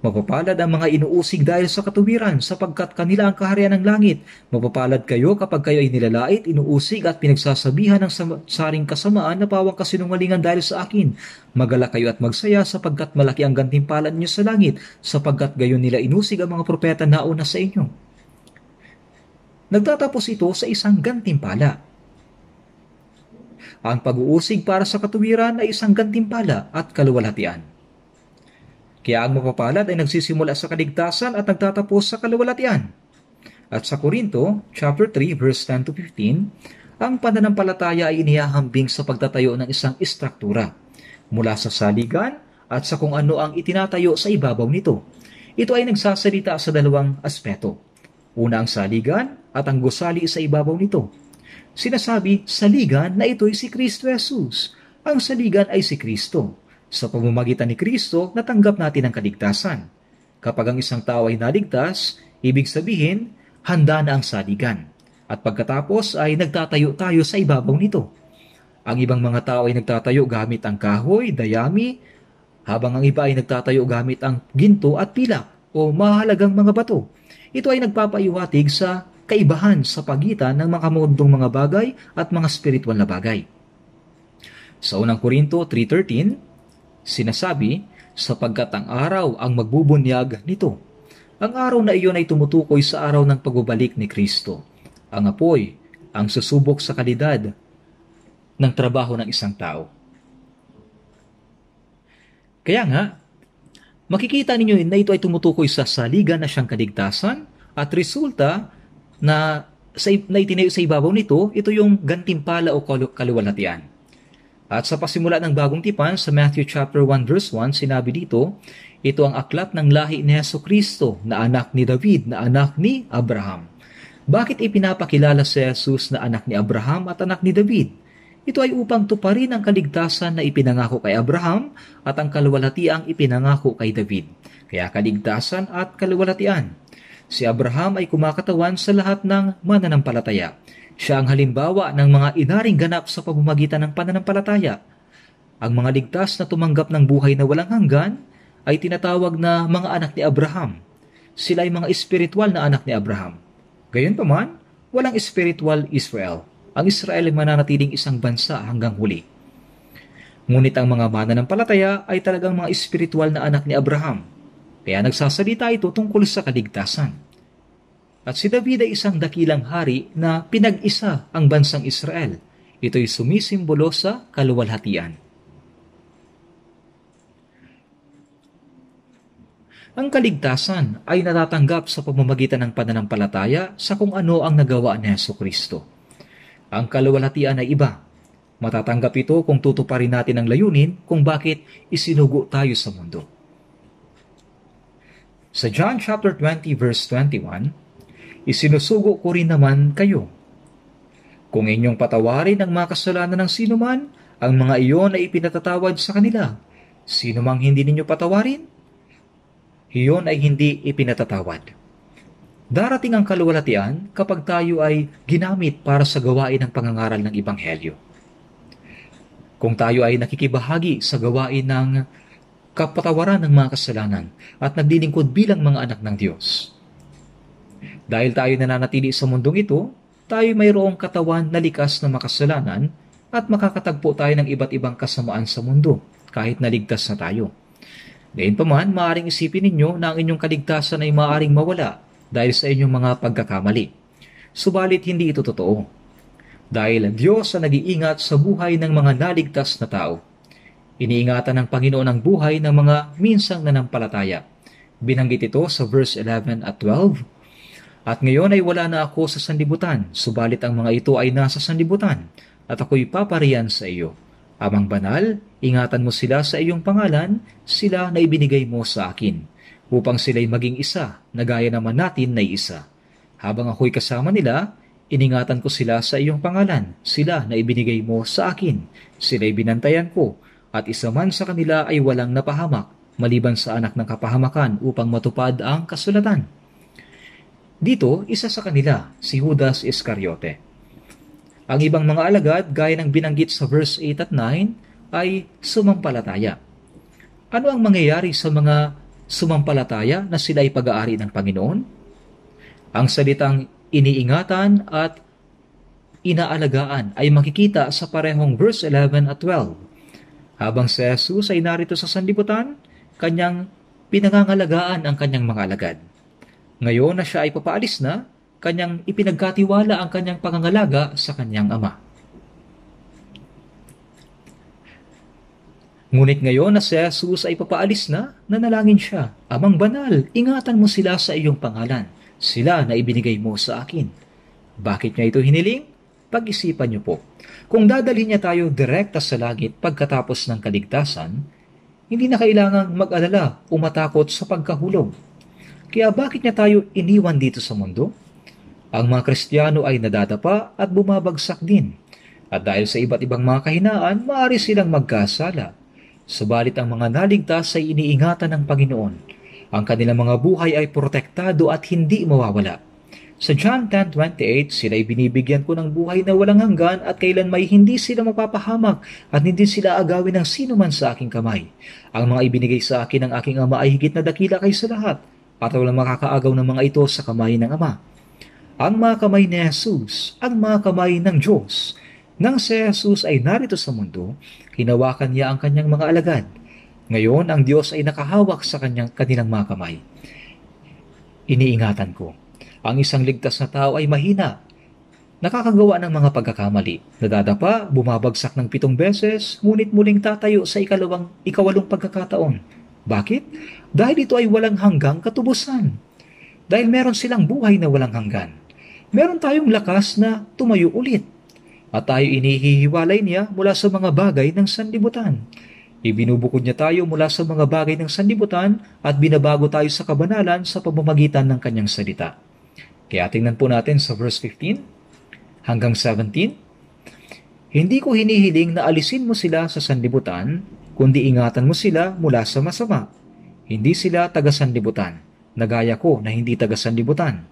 Mapapalad ang mga inuusig dahil sa katuwiran sapagkat kanila ang kaharian ng langit. Mapapalad kayo kapag kayo ay nilalait, inuusig at pinagsasabihan ng saring kasamaan na pawang kasinungalingan dahil sa akin. Magala kayo at magsaya sapagkat malaki ang gantimpalan niyo sa langit sapagkat gayon nila inusig ang mga propeta na una sa inyo. Nagtatapos ito sa isang gantimpala. Ang pag-uusig para sa katuwiran ay isang gantimpala at kaluwalhatian. Kaya ang mapapalad ay nagsisimula sa kaligtasan at nagtatapos sa kaluwalhatian. At sa Korinto, chapter 3, verse 10 to 15, ang pananampalataya ay inihahambing sa pagtatayo ng isang istruktura mula sa saligan at sa kung ano ang itinatayo sa ibabaw nito. Ito ay nagsasalita sa dalawang aspeto. Una ang saligan at ang gusali sa ibabaw nito. Sinasabi, saligan na ito'y si Kristo Jesus. Ang saligan ay si Kristo sa pamamagitan ni Kristo, natanggap natin ang kaligtasan. Kapag ang isang tao ay naligtas, ibig sabihin, handa na ang saligan. At pagkatapos ay nagtatayo tayo sa ibabaw nito. Ang ibang mga tao ay nagtatayo gamit ang kahoy, dayami, habang ang iba ay nagtatayo gamit ang ginto at pilak o mahalagang mga bato. Ito ay nagpapaiwatig sa kaibahan sa pagitan ng mga mundong mga bagay at mga spiritual na bagay. Sa unang Korinto 3.13, Sinasabi, sapagkat ang araw ang magbubunyag nito. Ang araw na iyon ay tumutukoy sa araw ng pagbabalik ni Kristo. Ang apoy, ang susubok sa kalidad ng trabaho ng isang tao. Kaya nga, makikita ninyo na ito ay tumutukoy sa saligan na siyang kaligtasan at resulta na sa, na itinayo sa ibabaw nito, ito yung gantimpala o kaluwalhatian. At sa pasimula ng bagong tipan sa Matthew chapter 1 verse 1, sinabi dito, ito ang aklat ng lahi ni Yeso Kristo na anak ni David, na anak ni Abraham. Bakit ipinapakilala si Jesus na anak ni Abraham at anak ni David? Ito ay upang tuparin ang kaligtasan na ipinangako kay Abraham at ang kaluwalhatiang ipinangako kay David. Kaya kaligtasan at kaluwalhatian. Si Abraham ay kumakatawan sa lahat ng mananampalataya siya ang halimbawa ng mga inaring ganap sa pamamagitan ng pananampalataya. Ang mga ligtas na tumanggap ng buhay na walang hanggan ay tinatawag na mga anak ni Abraham. Sila ay mga espiritual na anak ni Abraham. Gayunpaman, walang espiritual Israel. Ang Israel ay mananatiling isang bansa hanggang huli. Ngunit ang mga mananampalataya ay talagang mga espiritual na anak ni Abraham. Kaya nagsasalita ito tungkol sa kaligtasan. At si David ay isang dakilang hari na pinag-isa ang bansang Israel. Ito'y sumisimbolo sa kaluwalhatian. Ang kaligtasan ay natatanggap sa pamamagitan ng pananampalataya sa kung ano ang nagawa ni Yeso Kristo. Ang kaluwalhatian ay iba. Matatanggap ito kung tutuparin natin ang layunin kung bakit isinugo tayo sa mundo. Sa John chapter 20 verse 21, isinusugo ko rin naman kayo. Kung inyong patawarin ang mga kasalanan ng sinuman, ang mga iyon ay ipinatatawad sa kanila. Sino mang hindi ninyo patawarin, iyon ay hindi ipinatatawad. Darating ang kaluwalhatian kapag tayo ay ginamit para sa gawain ng pangangaral ng Ibanghelyo. Kung tayo ay nakikibahagi sa gawain ng kapatawaran ng mga kasalanan at naglilingkod bilang mga anak ng Diyos. Dahil tayo nananatili sa mundong ito, tayo mayroong katawan na likas na makasalanan at makakatagpo tayo ng iba't ibang kasamaan sa mundo kahit naligtas na tayo. Gayunpaman, maaaring isipin ninyo na ang inyong kaligtasan ay maaaring mawala dahil sa inyong mga pagkakamali. Subalit hindi ito totoo. Dahil Diyos ang nag-iingat sa buhay ng mga naligtas na tao. Iniingatan ng Panginoon ang buhay ng mga minsang nanampalataya. Binanggit ito sa verse 11 at 12. At ngayon ay wala na ako sa sanlibutan, subalit ang mga ito ay nasa sanlibutan, at ako'y papariyan sa iyo Amang banal, ingatan mo sila sa iyong pangalan, sila na ibinigay mo sa akin, upang sila'y maging isa, na gaya naman natin na isa. Habang ako'y kasama nila, iningatan ko sila sa iyong pangalan, sila na ibinigay mo sa akin, sila'y binantayan ko, at isa man sa kanila ay walang napahamak, maliban sa anak ng kapahamakan upang matupad ang kasulatan. Dito, isa sa kanila, si Judas Iscariote. Ang ibang mga alagad, gaya ng binanggit sa verse 8 at 9, ay sumampalataya. Ano ang mangyayari sa mga sumampalataya na sila ay pag-aari ng Panginoon? Ang salitang iniingatan at inaalagaan ay makikita sa parehong verse 11 at 12. Habang si Jesus ay narito sa sanlibutan, kanyang pinangangalagaan ang kanyang mga alagad. Ngayon na siya ay papaalis na, kanyang ipinagkatiwala ang kanyang pangangalaga sa kanyang ama. Ngunit ngayon na si Jesus ay papaalis na, nanalangin siya, Amang banal, ingatan mo sila sa iyong pangalan, sila na ibinigay mo sa akin. Bakit niya ito hiniling? Pag-isipan niyo po. Kung dadalhin niya tayo direkta sa langit pagkatapos ng kaligtasan, hindi na kailangang mag-alala o matakot sa pagkahulog. Kaya bakit niya tayo iniwan dito sa mundo? Ang mga Kristiyano ay nadadapa at bumabagsak din. At dahil sa iba't ibang mga kahinaan, maaari silang magkasala. Subalit ang mga naligtas ay iniingatan ng Panginoon. Ang kanilang mga buhay ay protektado at hindi mawawala. Sa John 10.28, sila ay binibigyan ko ng buhay na walang hanggan at kailan may hindi sila mapapahamak at hindi sila agawin ng sino man sa aking kamay. Ang mga ibinigay sa akin ng aking ama ay higit na dakila kaysa lahat at walang makakaagaw ng mga ito sa kamay ng ama ang mga kamay ni Jesus, ang mga kamay ng Diyos. Nang si Jesus ay narito sa mundo, hinawakan niya ang kanyang mga alagad. Ngayon, ang Diyos ay nakahawak sa kanyang kanilang mga kamay. Iniingatan ko, ang isang ligtas na tao ay mahina, nakakagawa ng mga pagkakamali, nadadapa, bumabagsak ng pitong beses, ngunit muling tatayo sa ikalawang, ikawalong pagkakataon. Bakit? Dahil ito ay walang hanggang katubusan. Dahil meron silang buhay na walang hanggan meron tayong lakas na tumayo ulit. At tayo inihihiwalay niya mula sa mga bagay ng sanlibutan. Ibinubukod niya tayo mula sa mga bagay ng sanlibutan at binabago tayo sa kabanalan sa pamamagitan ng kanyang salita. Kaya tingnan po natin sa verse 15 hanggang 17. Hindi ko hinihiling na alisin mo sila sa sanlibutan, kundi ingatan mo sila mula sa masama. Hindi sila taga-sanlibutan, nagaya ko na hindi taga-sanlibutan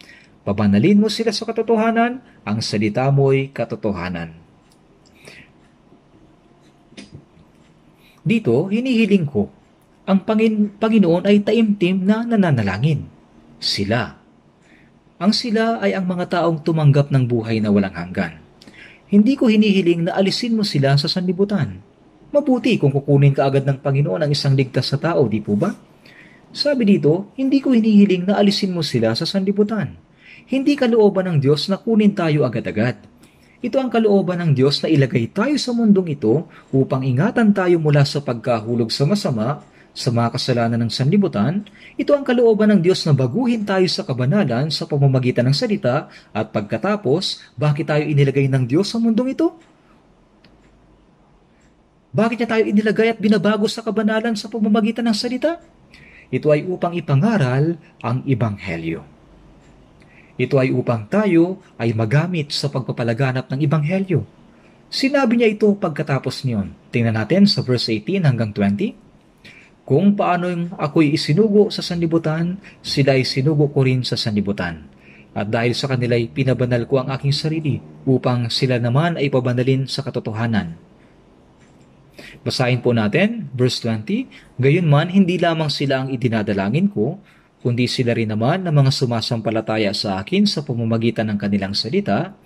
Pabanalin mo sila sa katotohanan, ang salita mo'y katotohanan. Dito, hinihiling ko, ang Pangin Panginoon ay taimtim na nananalangin. Sila. Ang sila ay ang mga taong tumanggap ng buhay na walang hanggan. Hindi ko hinihiling na alisin mo sila sa sanlibutan. Mabuti kung kukunin ka agad ng Panginoon ang isang ligtas sa tao, di po ba? Sabi dito, hindi ko hinihiling na alisin mo sila sa sanlibutan Hindi kalooban ng Diyos na kunin tayo agad-agad. Ito ang kalooban ng Diyos na ilagay tayo sa mundong ito upang ingatan tayo mula sa pagkahulog sa masama, sa mga kasalanan ng sanlibutan. Ito ang kalooban ng Diyos na baguhin tayo sa kabanalan sa pamamagitan ng salita at pagkatapos, bakit tayo inilagay ng Diyos sa mundong ito? Bakit niya tayo inilagay at binabago sa kabanalan sa pamamagitan ng salita? Ito ay upang ipangaral ang Ibanghelyo. Ito ay upang tayo ay magamit sa pagpapalaganap ng Ibanghelyo. Sinabi niya ito pagkatapos niyon. Tingnan natin sa verse 18 hanggang 20 kung paano ako'y isinugo sa sanlibutan, sila ay sinugo ko rin sa sanlibutan. At dahil sa kanila'y pinabanal ko ang aking sarili upang sila naman ay pabanalin sa katotohanan. Basahin po natin, verse 20, Gayon man, hindi lamang sila ang idinadalangin ko, kundi sila rin naman ng mga sumasampalataya sa akin sa pamamagitan ng kanilang salita,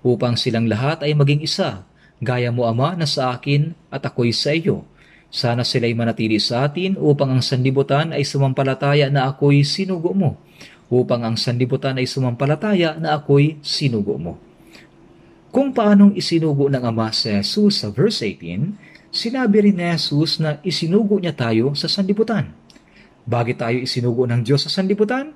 upang silang lahat ay maging isa, gaya mo Ama na sa akin at ako'y sa iyo sana sila'y manatili sa atin upang ang sanlibutan ay sumampalataya na ako'y sinugo mo, upang ang sanlibutan ay sumampalataya na ako'y sinugo mo. Kung paanong isinugo ng Ama si Jesus sa verse 18, sinabi rin ni Jesus na isinugo niya tayo sa sanlibutan. Bakit tayo isinugo ng Diyos sa sanlibutan?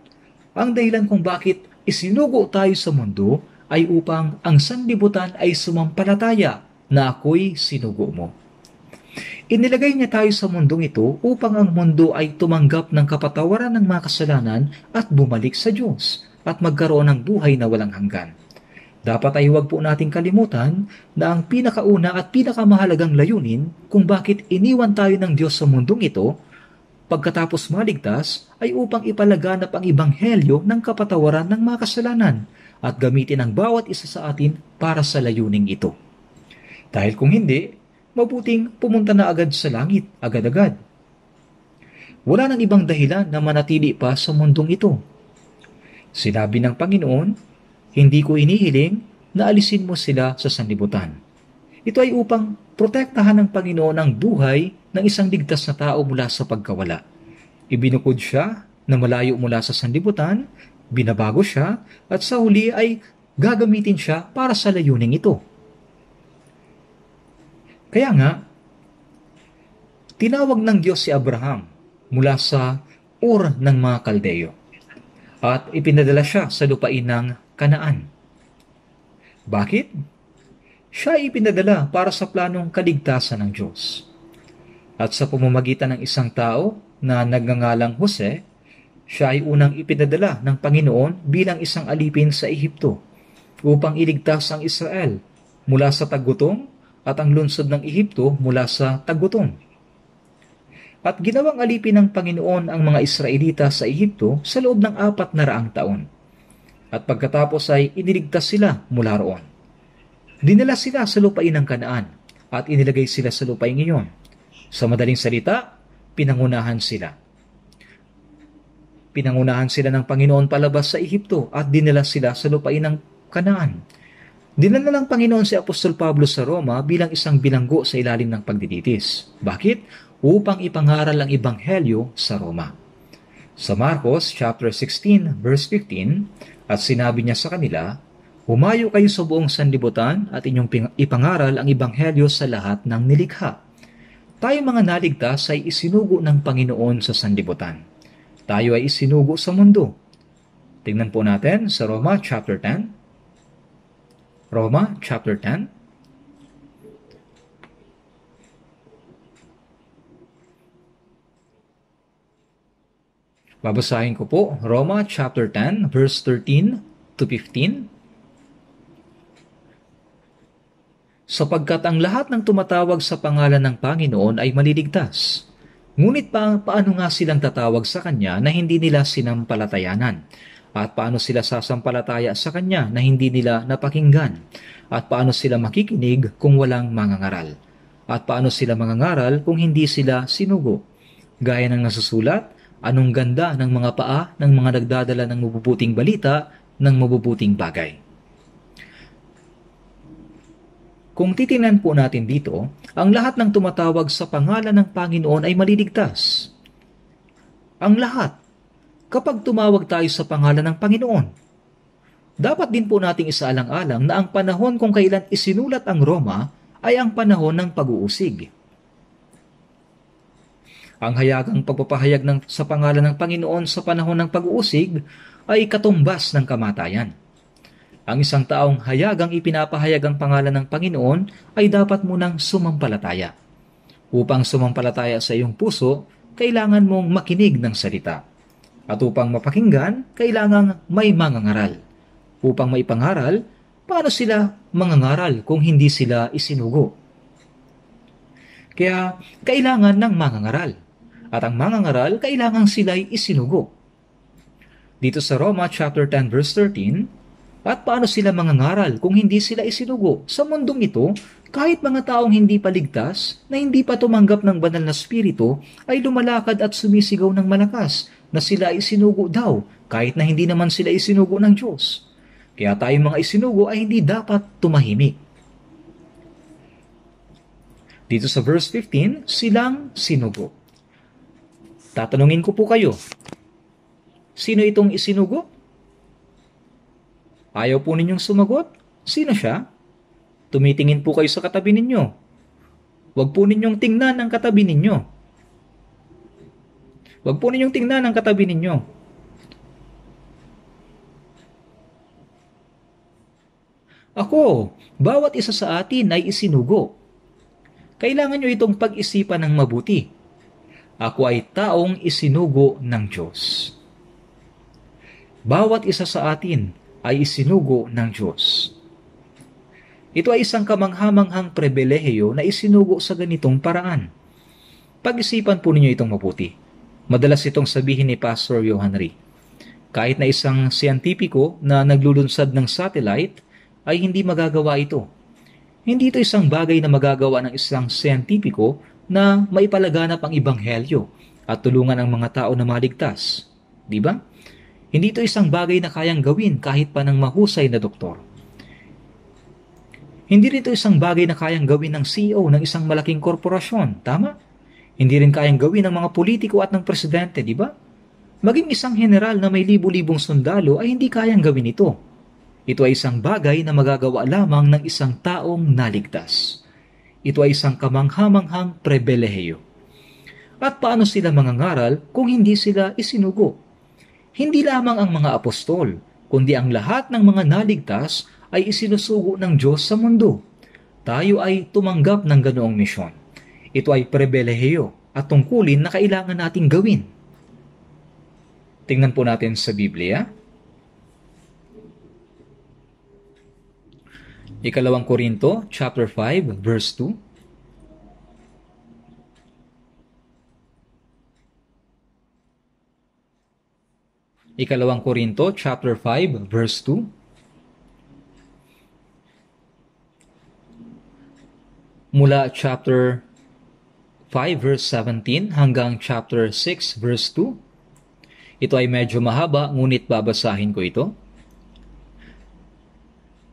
Ang dahilan kung bakit isinugo tayo sa mundo ay upang ang sanlibutan ay sumampalataya na ako'y sinugo mo. Inilagay niya tayo sa mundong ito upang ang mundo ay tumanggap ng kapatawaran ng mga kasalanan at bumalik sa Diyos at magkaroon ng buhay na walang hanggan. Dapat ay huwag po nating kalimutan na ang pinakauna at pinakamahalagang layunin kung bakit iniwan tayo ng Diyos sa mundong ito pagkatapos maligtas ay upang ipalaganap ang ibanghelyo ng kapatawaran ng mga kasalanan at gamitin ang bawat isa sa atin para sa layuning ito. Dahil kung hindi, mabuting pumunta na agad sa langit, agad-agad. Wala nang ibang dahilan na manatili pa sa mundong ito. Sinabi ng Panginoon, hindi ko inihiling na alisin mo sila sa sanlibutan. Ito ay upang protektahan ng Panginoon ang buhay ng isang ligtas na tao mula sa pagkawala. Ibinukod siya na malayo mula sa sanlibutan, binabago siya, at sa huli ay gagamitin siya para sa layuning ito. Kaya nga, tinawag ng Diyos si Abraham mula sa Ur ng mga Kaldeyo at ipinadala siya sa lupain ng Kanaan. Bakit? Siya ipinadala para sa planong kaligtasan ng Diyos. At sa pamamagitan ng isang tao na nagngangalang Jose, siya ay unang ipinadala ng Panginoon bilang isang alipin sa Ehipto upang iligtas ang Israel mula sa tagutom at ang lungsod ng Ehipto mula sa tagutom. At ginawang alipin ng Panginoon ang mga Israelita sa Ehipto sa loob ng apat na raang taon. At pagkatapos ay iniligtas sila mula roon. Dinala sila sa lupain ng Kanaan at inilagay sila sa lupain ngayon. Sa madaling salita, pinangunahan sila. Pinangunahan sila ng Panginoon palabas sa Ehipto at dinala sila sa lupain ng Kanaan Dinala ng Panginoon si Apostol Pablo sa Roma bilang isang bilanggo sa ilalim ng pagdiditis. Bakit? Upang ipangaral ang Ebanghelyo sa Roma. Sa Marcos chapter 16 verse 15, at sinabi niya sa kanila, Humayo kayo sa buong sanlibutan at inyong ipangaral ang Ebanghelyo sa lahat ng nilikha. Tayo mga naligtas ay isinugo ng Panginoon sa sanlibutan. Tayo ay isinugo sa mundo. Tingnan po natin sa Roma chapter 10 Roma chapter 10. Babasahin ko po Roma chapter 10 verse 13 to 15. Sapagkat ang lahat ng tumatawag sa pangalan ng Panginoon ay maliligtas. Ngunit pa, paano nga silang tatawag sa Kanya na hindi nila sinampalatayanan? At paano sila sasampalataya sa Kanya na hindi nila napakinggan? At paano sila makikinig kung walang mangangaral? At paano sila mangangaral kung hindi sila sinugo? Gaya ng nasusulat, anong ganda ng mga paa ng mga nagdadala ng mabubuting balita ng mabubuting bagay. Kung titingnan po natin dito, ang lahat ng tumatawag sa pangalan ng Panginoon ay maliligtas. Ang lahat kapag tumawag tayo sa pangalan ng Panginoon. dapat din po nating isaalang-alang na ang panahon kung kailan isinulat ang Roma ay ang panahon ng pag-uusig. Ang hayagang pagpapahayag ng, sa pangalan ng Panginoon sa panahon ng pag-uusig ay katumbas ng kamatayan. Ang isang taong hayagang ipinapahayag ang pangalan ng Panginoon ay dapat munang sumampalataya. Upang sumampalataya sa iyong puso, kailangan mong makinig ng salita. At upang mapakinggan, kailangan may mangangaral. Upang maipangaral, paano sila mangangaral kung hindi sila isinugo? Kaya kailangan ng mangangaral. At ang mangangaral, kailangan sila'y isinugo. Dito sa Roma chapter 10 verse 13, at paano sila mangangaral kung hindi sila isinugo? Sa mundong ito, kahit mga taong hindi paligtas, na hindi pa tumanggap ng banal na spirito, ay lumalakad at sumisigaw ng malakas na sila ay isinugo daw, kahit na hindi naman sila isinugo ng Diyos. Kaya tayong mga isinugo ay hindi dapat tumahimik. Dito sa verse 15, silang sinugo. Tatanungin ko po kayo, sino itong isinugo? Ayaw po ninyong sumagot? Sino siya? Tumitingin po kayo sa katabi ninyo. Huwag po ninyong tingnan ang katabi ninyo. Huwag po ninyong tingnan ang katabi ninyo. Ako, bawat isa sa atin ay isinugo. Kailangan nyo itong pag-isipan ng mabuti. Ako ay taong isinugo ng Diyos. Bawat isa sa atin ay isinugo ng Diyos. Ito ay isang kamanghamanghang pribilehiyo na isinugo sa ganitong paraan. Pag-isipan po ninyo itong mabuti. Madalas itong sabihin ni Pastor Johan Lee. Kahit na isang siyentipiko na naglulunsad ng satellite, ay hindi magagawa ito. Hindi ito isang bagay na magagawa ng isang siyentipiko na maipalaganap ang ibanghelyo at tulungan ang mga tao na maligtas. Di ba? Hindi ito isang bagay na kayang gawin kahit pa ng mahusay na doktor. Hindi rin ito isang bagay na kayang gawin ng CEO ng isang malaking korporasyon. Tama? Hindi rin kayang gawin ng mga politiko at ng presidente, di ba? Maging isang general na may libu-libong sundalo ay hindi kayang gawin ito. Ito ay isang bagay na magagawa lamang ng isang taong naligtas. Ito ay isang kamanghamanghang prebeleheyo. At paano sila mangangaral kung hindi sila isinugo? Hindi lamang ang mga apostol, kundi ang lahat ng mga naligtas ay isinusugo ng Diyos sa mundo. Tayo ay tumanggap ng ganoong misyon. Ito ay prebeleheyo at tungkulin na kailangan nating gawin. Tingnan po natin sa Biblia. Ikalawang Korinto, chapter 5, verse 2. Ikalawang Korinto chapter 5 verse 2. Mula chapter 5 verse 17 hanggang chapter 6 verse 2. Ito ay medyo mahaba ngunit babasahin ko ito.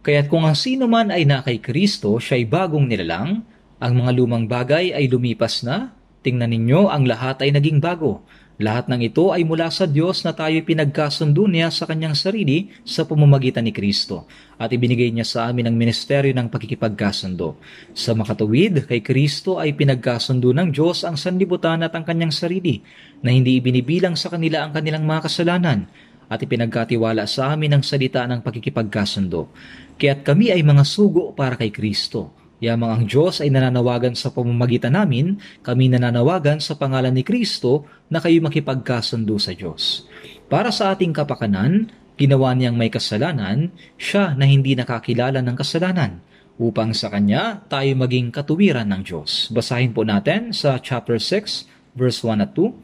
Kaya't kung ang sino man ay na kay Kristo, siya ay bagong nilalang, ang mga lumang bagay ay lumipas na, tingnan ninyo ang lahat ay naging bago. Lahat ng ito ay mula sa Diyos na tayo pinagkasundo niya sa kanyang sarili sa pamamagitan ni Kristo at ibinigay niya sa amin ang ministeryo ng pagkikipagkasundo. Sa makatuwid, kay Kristo ay pinagkasundo ng Diyos ang sanlibutan at ang kanyang sarili na hindi ibinibilang sa kanila ang kanilang mga kasalanan at ipinagkatiwala sa amin ang salita ng pagkikipagkasundo. Kaya't kami ay mga sugo para kay Kristo Yamang ang Diyos ay nananawagan sa pamamagitan namin, kami nananawagan sa pangalan ni Kristo na kayo makipagkasundo sa Diyos. Para sa ating kapakanan, ginawa niyang may kasalanan, siya na hindi nakakilala ng kasalanan, upang sa Kanya tayo maging katuwiran ng Diyos. Basahin po natin sa chapter 6, verse 1 at 2.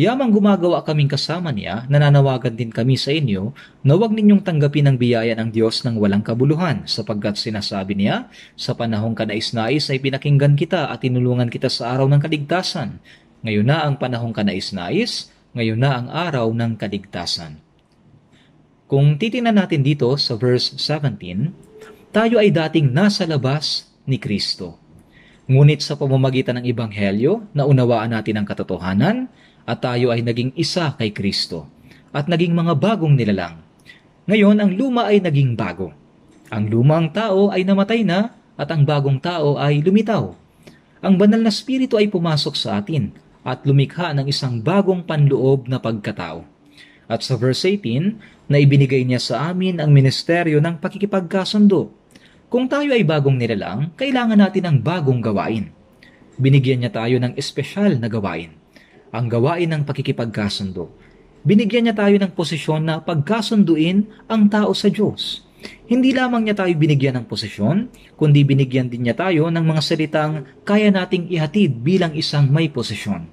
Yamang gumagawa kaming kasama niya, nananawagan din kami sa inyo na huwag ninyong tanggapin ang biyaya ng Diyos ng walang kabuluhan, sapagkat sinasabi niya, sa panahong kanais-nais ay pinakinggan kita at tinulungan kita sa araw ng kaligtasan. Ngayon na ang panahong kanais-nais, ngayon na ang araw ng kaligtasan. Kung titingnan natin dito sa verse 17, tayo ay dating nasa labas ni Kristo. Ngunit sa pamamagitan ng Ebanghelyo, naunawaan natin ang katotohanan, at tayo ay naging isa kay Kristo at naging mga bagong nilalang. Ngayon, ang luma ay naging bago. Ang lumang tao ay namatay na at ang bagong tao ay lumitaw. Ang banal na spirito ay pumasok sa atin at lumikha ng isang bagong panloob na pagkatao. At sa verse 18, na ibinigay niya sa amin ang ministeryo ng pakikipagkasundo. Kung tayo ay bagong nilalang, kailangan natin ang bagong gawain. Binigyan niya tayo ng espesyal na gawain, ang gawain ng pakikipagkasundo. Binigyan niya tayo ng posisyon na pagkasunduin ang tao sa Diyos. Hindi lamang niya tayo binigyan ng posisyon, kundi binigyan din niya tayo ng mga salitang kaya nating ihatid bilang isang may posisyon.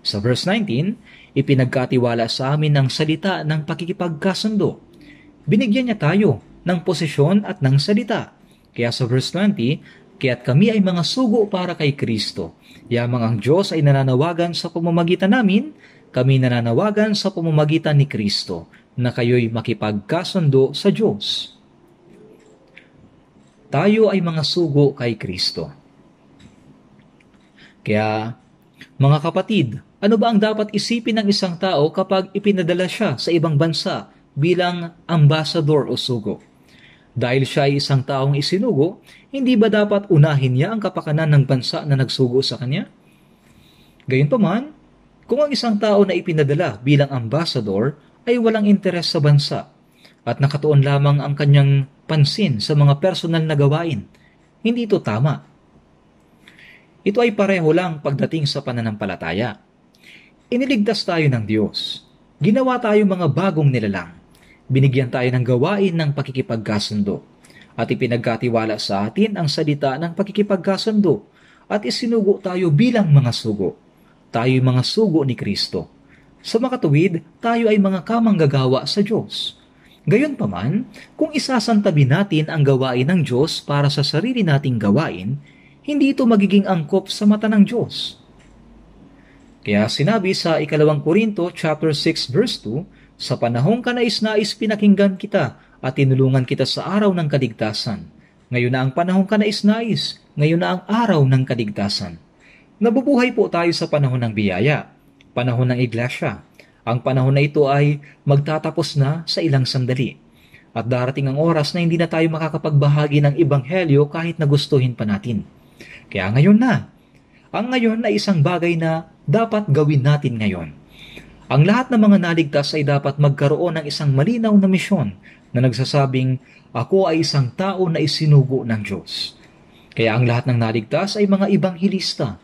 Sa verse 19, ipinagkatiwala sa amin ng salita ng pakikipagkasundo. Binigyan niya tayo ng posisyon at ng salita. Kaya sa verse 20, kaya't kami ay mga sugo para kay Kristo. Yamang ang Diyos ay nananawagan sa pamamagitan namin, kami nananawagan sa pamamagitan ni Kristo, na kayo'y makipagkasundo sa Diyos tayo ay mga sugo kay Kristo. Kaya, mga kapatid, ano ba ang dapat isipin ng isang tao kapag ipinadala siya sa ibang bansa bilang ambassador o sugo? Dahil siya ay isang taong isinugo, hindi ba dapat unahin niya ang kapakanan ng bansa na nagsugo sa kanya? Gayunpaman, kung ang isang tao na ipinadala bilang ambassador ay walang interes sa bansa at nakatuon lamang ang kanyang pansin sa mga personal na gawain. Hindi ito tama. Ito ay pareho lang pagdating sa pananampalataya. Iniligtas tayo ng Diyos. Ginawa tayo mga bagong nilalang. Binigyan tayo ng gawain ng pakikipagkasundo. At ipinagkatiwala sa atin ang salita ng pakikipagkasundo. At isinugo tayo bilang mga sugo. Tayo ay mga sugo ni Kristo. Sa makatuwid, tayo ay mga kamanggagawa sa Diyos. Gayunpaman, kung isasantabi natin ang gawain ng Diyos para sa sarili nating gawain, hindi ito magiging angkop sa mata ng Diyos. Kaya sinabi sa ikalawang Korinto chapter 6 verse 2, sa panahong kanais-nais pinakinggan kita at tinulungan kita sa araw ng kaligtasan. Ngayon na ang panahong kanais-nais, ngayon na ang araw ng kaligtasan. Nabubuhay po tayo sa panahon ng biyaya, panahon ng iglesia, ang panahon na ito ay magtatapos na sa ilang sandali. At darating ang oras na hindi na tayo makakapagbahagi ng Ibanghelyo kahit na gustuhin pa natin. Kaya ngayon na. Ang ngayon ay isang bagay na dapat gawin natin ngayon. Ang lahat ng mga naligtas ay dapat magkaroon ng isang malinaw na misyon na nagsasabing, ako ay isang tao na isinugo ng Diyos. Kaya ang lahat ng naligtas ay mga ibanghilista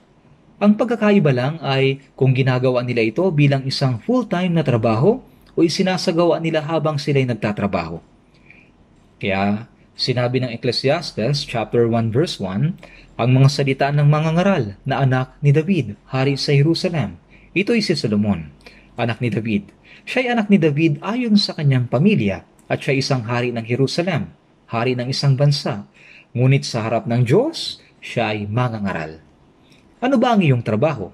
ang pagkakaiba lang ay kung ginagawa nila ito bilang isang full-time na trabaho o isinasagawa nila habang sila'y nagtatrabaho. Kaya sinabi ng Ecclesiastes chapter 1 verse 1, ang mga salita ng mga ngaral na anak ni David, hari sa Jerusalem. Ito'y si Solomon, anak ni David. Siya'y anak ni David ayon sa kanyang pamilya at siya isang hari ng Jerusalem, hari ng isang bansa. Ngunit sa harap ng Diyos, siya ay mangangaral. Ano ba ang iyong trabaho?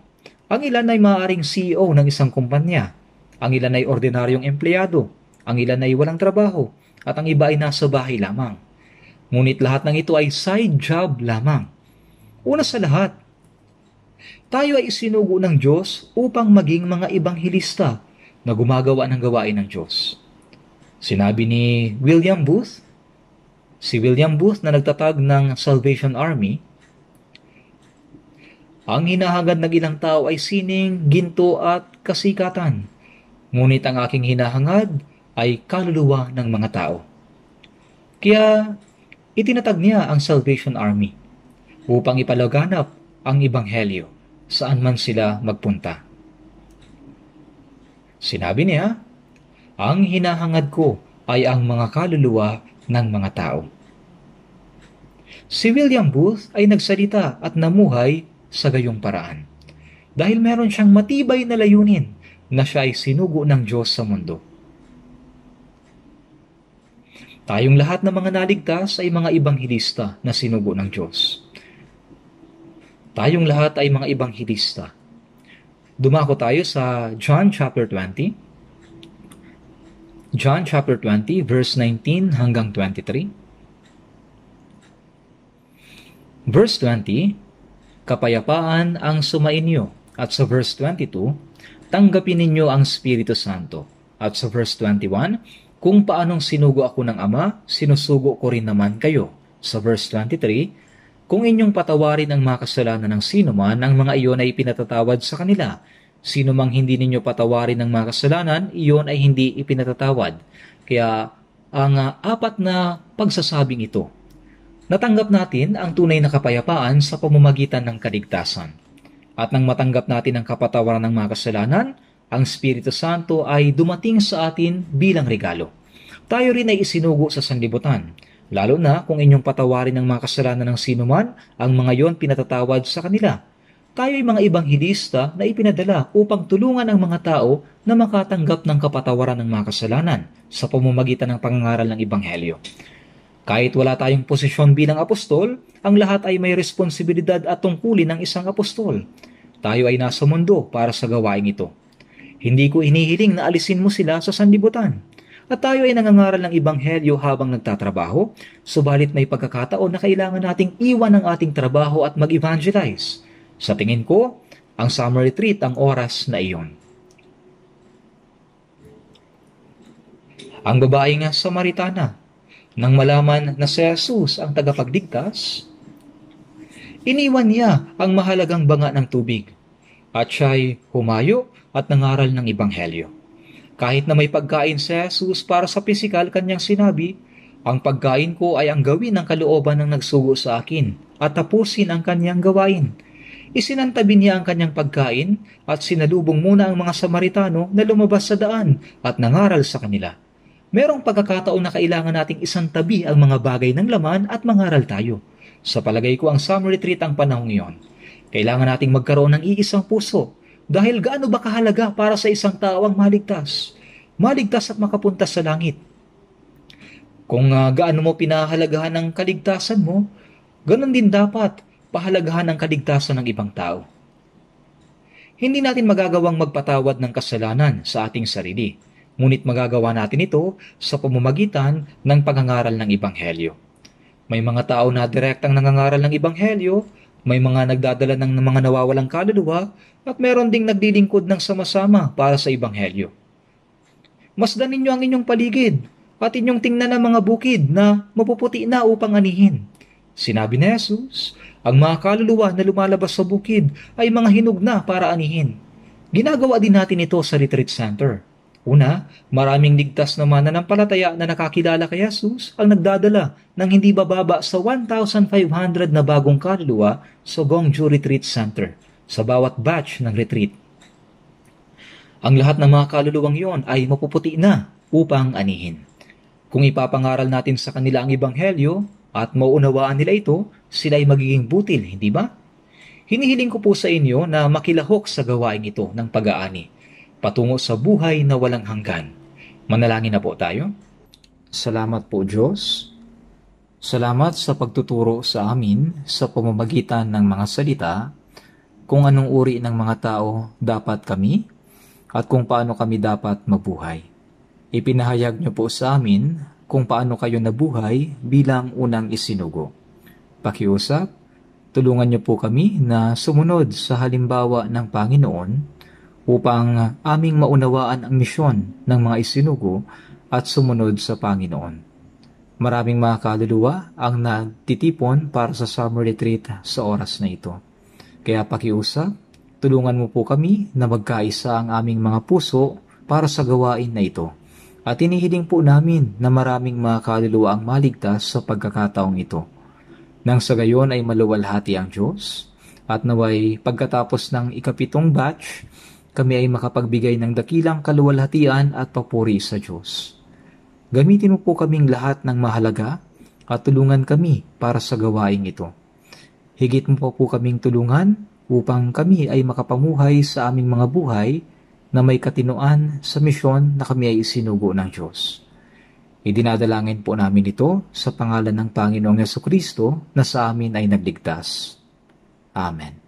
Ang ilan ay maaaring CEO ng isang kumpanya. Ang ilan ay ordinaryong empleyado. Ang ilan ay walang trabaho. At ang iba ay nasa bahay lamang. Ngunit lahat ng ito ay side job lamang. Una sa lahat, tayo ay isinugo ng Diyos upang maging mga ibanghilista na gumagawa ng gawain ng Diyos. Sinabi ni William Booth, si William Booth na nagtatag ng Salvation Army, ang hinahangad ng ilang tao ay sining, ginto at kasikatan. Ngunit ang aking hinahangad ay kaluluwa ng mga tao. Kaya itinatag niya ang Salvation Army upang ipalaganap ang Ibanghelyo saan man sila magpunta. Sinabi niya, ang hinahangad ko ay ang mga kaluluwa ng mga tao. Si William Booth ay nagsalita at namuhay sa gayong paraan. Dahil meron siyang matibay na layunin na siya ay sinugo ng Diyos sa mundo. Tayong lahat ng mga naligtas ay mga ibanghilista na sinugo ng Diyos. Tayong lahat ay mga ibanghilista. Dumako tayo sa John chapter 20. John chapter 20 verse 19 hanggang 23. Verse 20, kapayapaan ang sumainyo. At sa verse 22, tanggapin ninyo ang Espiritu Santo. At sa verse 21, Kung paanong sinugo ako ng Ama, sinusugo ko rin naman kayo. Sa verse 23, Kung inyong patawarin ang mga kasalanan ng sino man, ang mga iyon ay pinatatawad sa kanila. Sino mang hindi ninyo patawarin ng mga kasalanan, iyon ay hindi ipinatatawad. Kaya ang uh, apat na pagsasabing ito, natanggap natin ang tunay na kapayapaan sa pamamagitan ng kaligtasan. At nang matanggap natin ang kapatawaran ng mga kasalanan, ang Espiritu Santo ay dumating sa atin bilang regalo. Tayo rin ay isinugo sa sanlibutan, lalo na kung inyong patawarin ang mga kasalanan ng sinuman, ang mga yon pinatatawad sa kanila. Tayo ay mga ibanghilista na ipinadala upang tulungan ang mga tao na makatanggap ng kapatawaran ng mga kasalanan sa pamamagitan ng pangangaral ng Ebanghelyo. Kahit wala tayong posisyon bilang apostol, ang lahat ay may responsibilidad at tungkulin ng isang apostol. Tayo ay nasa mundo para sa gawaing ito. Hindi ko inihiling na alisin mo sila sa sanlibutan. At tayo ay nangangaral ng Ebanghelyo habang nagtatrabaho, subalit may pagkakataon na kailangan nating iwan ang ating trabaho at mag-evangelize. Sa tingin ko, ang summer retreat ang oras na iyon. Ang babae nga Samaritana, nang malaman na si Jesus ang tagapagligtas, iniwan niya ang mahalagang banga ng tubig at siya'y humayo at nangaral ng Ibanghelyo. Kahit na may pagkain si Jesus para sa pisikal kanyang sinabi, ang pagkain ko ay ang gawin ng kalooban ng nagsugo sa akin at tapusin ang kanyang gawain. Isinantabi niya ang kanyang pagkain at sinalubong muna ang mga Samaritano na lumabas sa daan at nangaral sa kanila merong pagkakataon na kailangan nating isang tabi ang mga bagay ng laman at mangaral tayo. Sa palagay ko, ang summer retreat ang panahong iyon. Kailangan nating magkaroon ng iisang puso dahil gaano ba kahalaga para sa isang tao ang maligtas? Maligtas at makapunta sa langit. Kung uh, gaano mo pinahalagahan ang kaligtasan mo, ganun din dapat pahalagahan ang kaligtasan ng ibang tao. Hindi natin magagawang magpatawad ng kasalanan sa ating sarili ngunit magagawa natin ito sa pamamagitan ng pagangaral ng Ibanghelyo. May mga tao na direktang nangangaral ng Ibanghelyo, may mga nagdadala ng mga nawawalang kaluluwa, at meron ding naglilingkod ng sama-sama para sa Ibanghelyo. Masdan ninyo ang inyong paligid at inyong tingnan ang mga bukid na mapuputi na upang anihin. Sinabi ni Jesus, ang mga kaluluwa na lumalabas sa bukid ay mga hinog na para anihin. Ginagawa din natin ito sa retreat center. Una, maraming ligtas na mananampalataya na nakakilala kay Jesus ang nagdadala ng hindi bababa sa 1,500 na bagong kaluluwa sa Gongju Retreat Center sa bawat batch ng retreat. Ang lahat ng mga kaluluwang yon ay mapuputi na upang anihin. Kung ipapangaral natin sa kanila ang Ebanghelyo at mauunawaan nila ito, sila ay magiging butil, hindi ba? Hinihiling ko po sa inyo na makilahok sa gawain ito ng pag-aani patungo sa buhay na walang hanggan. Manalangin na po tayo. Salamat po Diyos. Salamat sa pagtuturo sa amin sa pamamagitan ng mga salita kung anong uri ng mga tao dapat kami at kung paano kami dapat mabuhay. Ipinahayag niyo po sa amin kung paano kayo nabuhay bilang unang isinugo. Pakiusap, tulungan niyo po kami na sumunod sa halimbawa ng Panginoon upang aming maunawaan ang misyon ng mga isinugo at sumunod sa Panginoon. Maraming mga kaluluwa ang nagtitipon para sa summer retreat sa oras na ito. Kaya pakiusap, tulungan mo po kami na magkaisa ang aming mga puso para sa gawain na ito. At inihiling po namin na maraming mga kaluluwa ang maligtas sa pagkakataong ito. Nang sa gayon ay maluwalhati ang Diyos at naway pagkatapos ng ikapitong batch kami ay makapagbigay ng dakilang kaluwalhatian at papuri sa Diyos. Gamitin mo po kaming lahat ng mahalaga at tulungan kami para sa gawaing ito. Higit mo po po kaming tulungan upang kami ay makapamuhay sa aming mga buhay na may katinoan sa misyon na kami ay isinugo ng Diyos. Idinadalangin po namin ito sa pangalan ng Panginoong Yeso Kristo na sa amin ay nagligtas. Amen.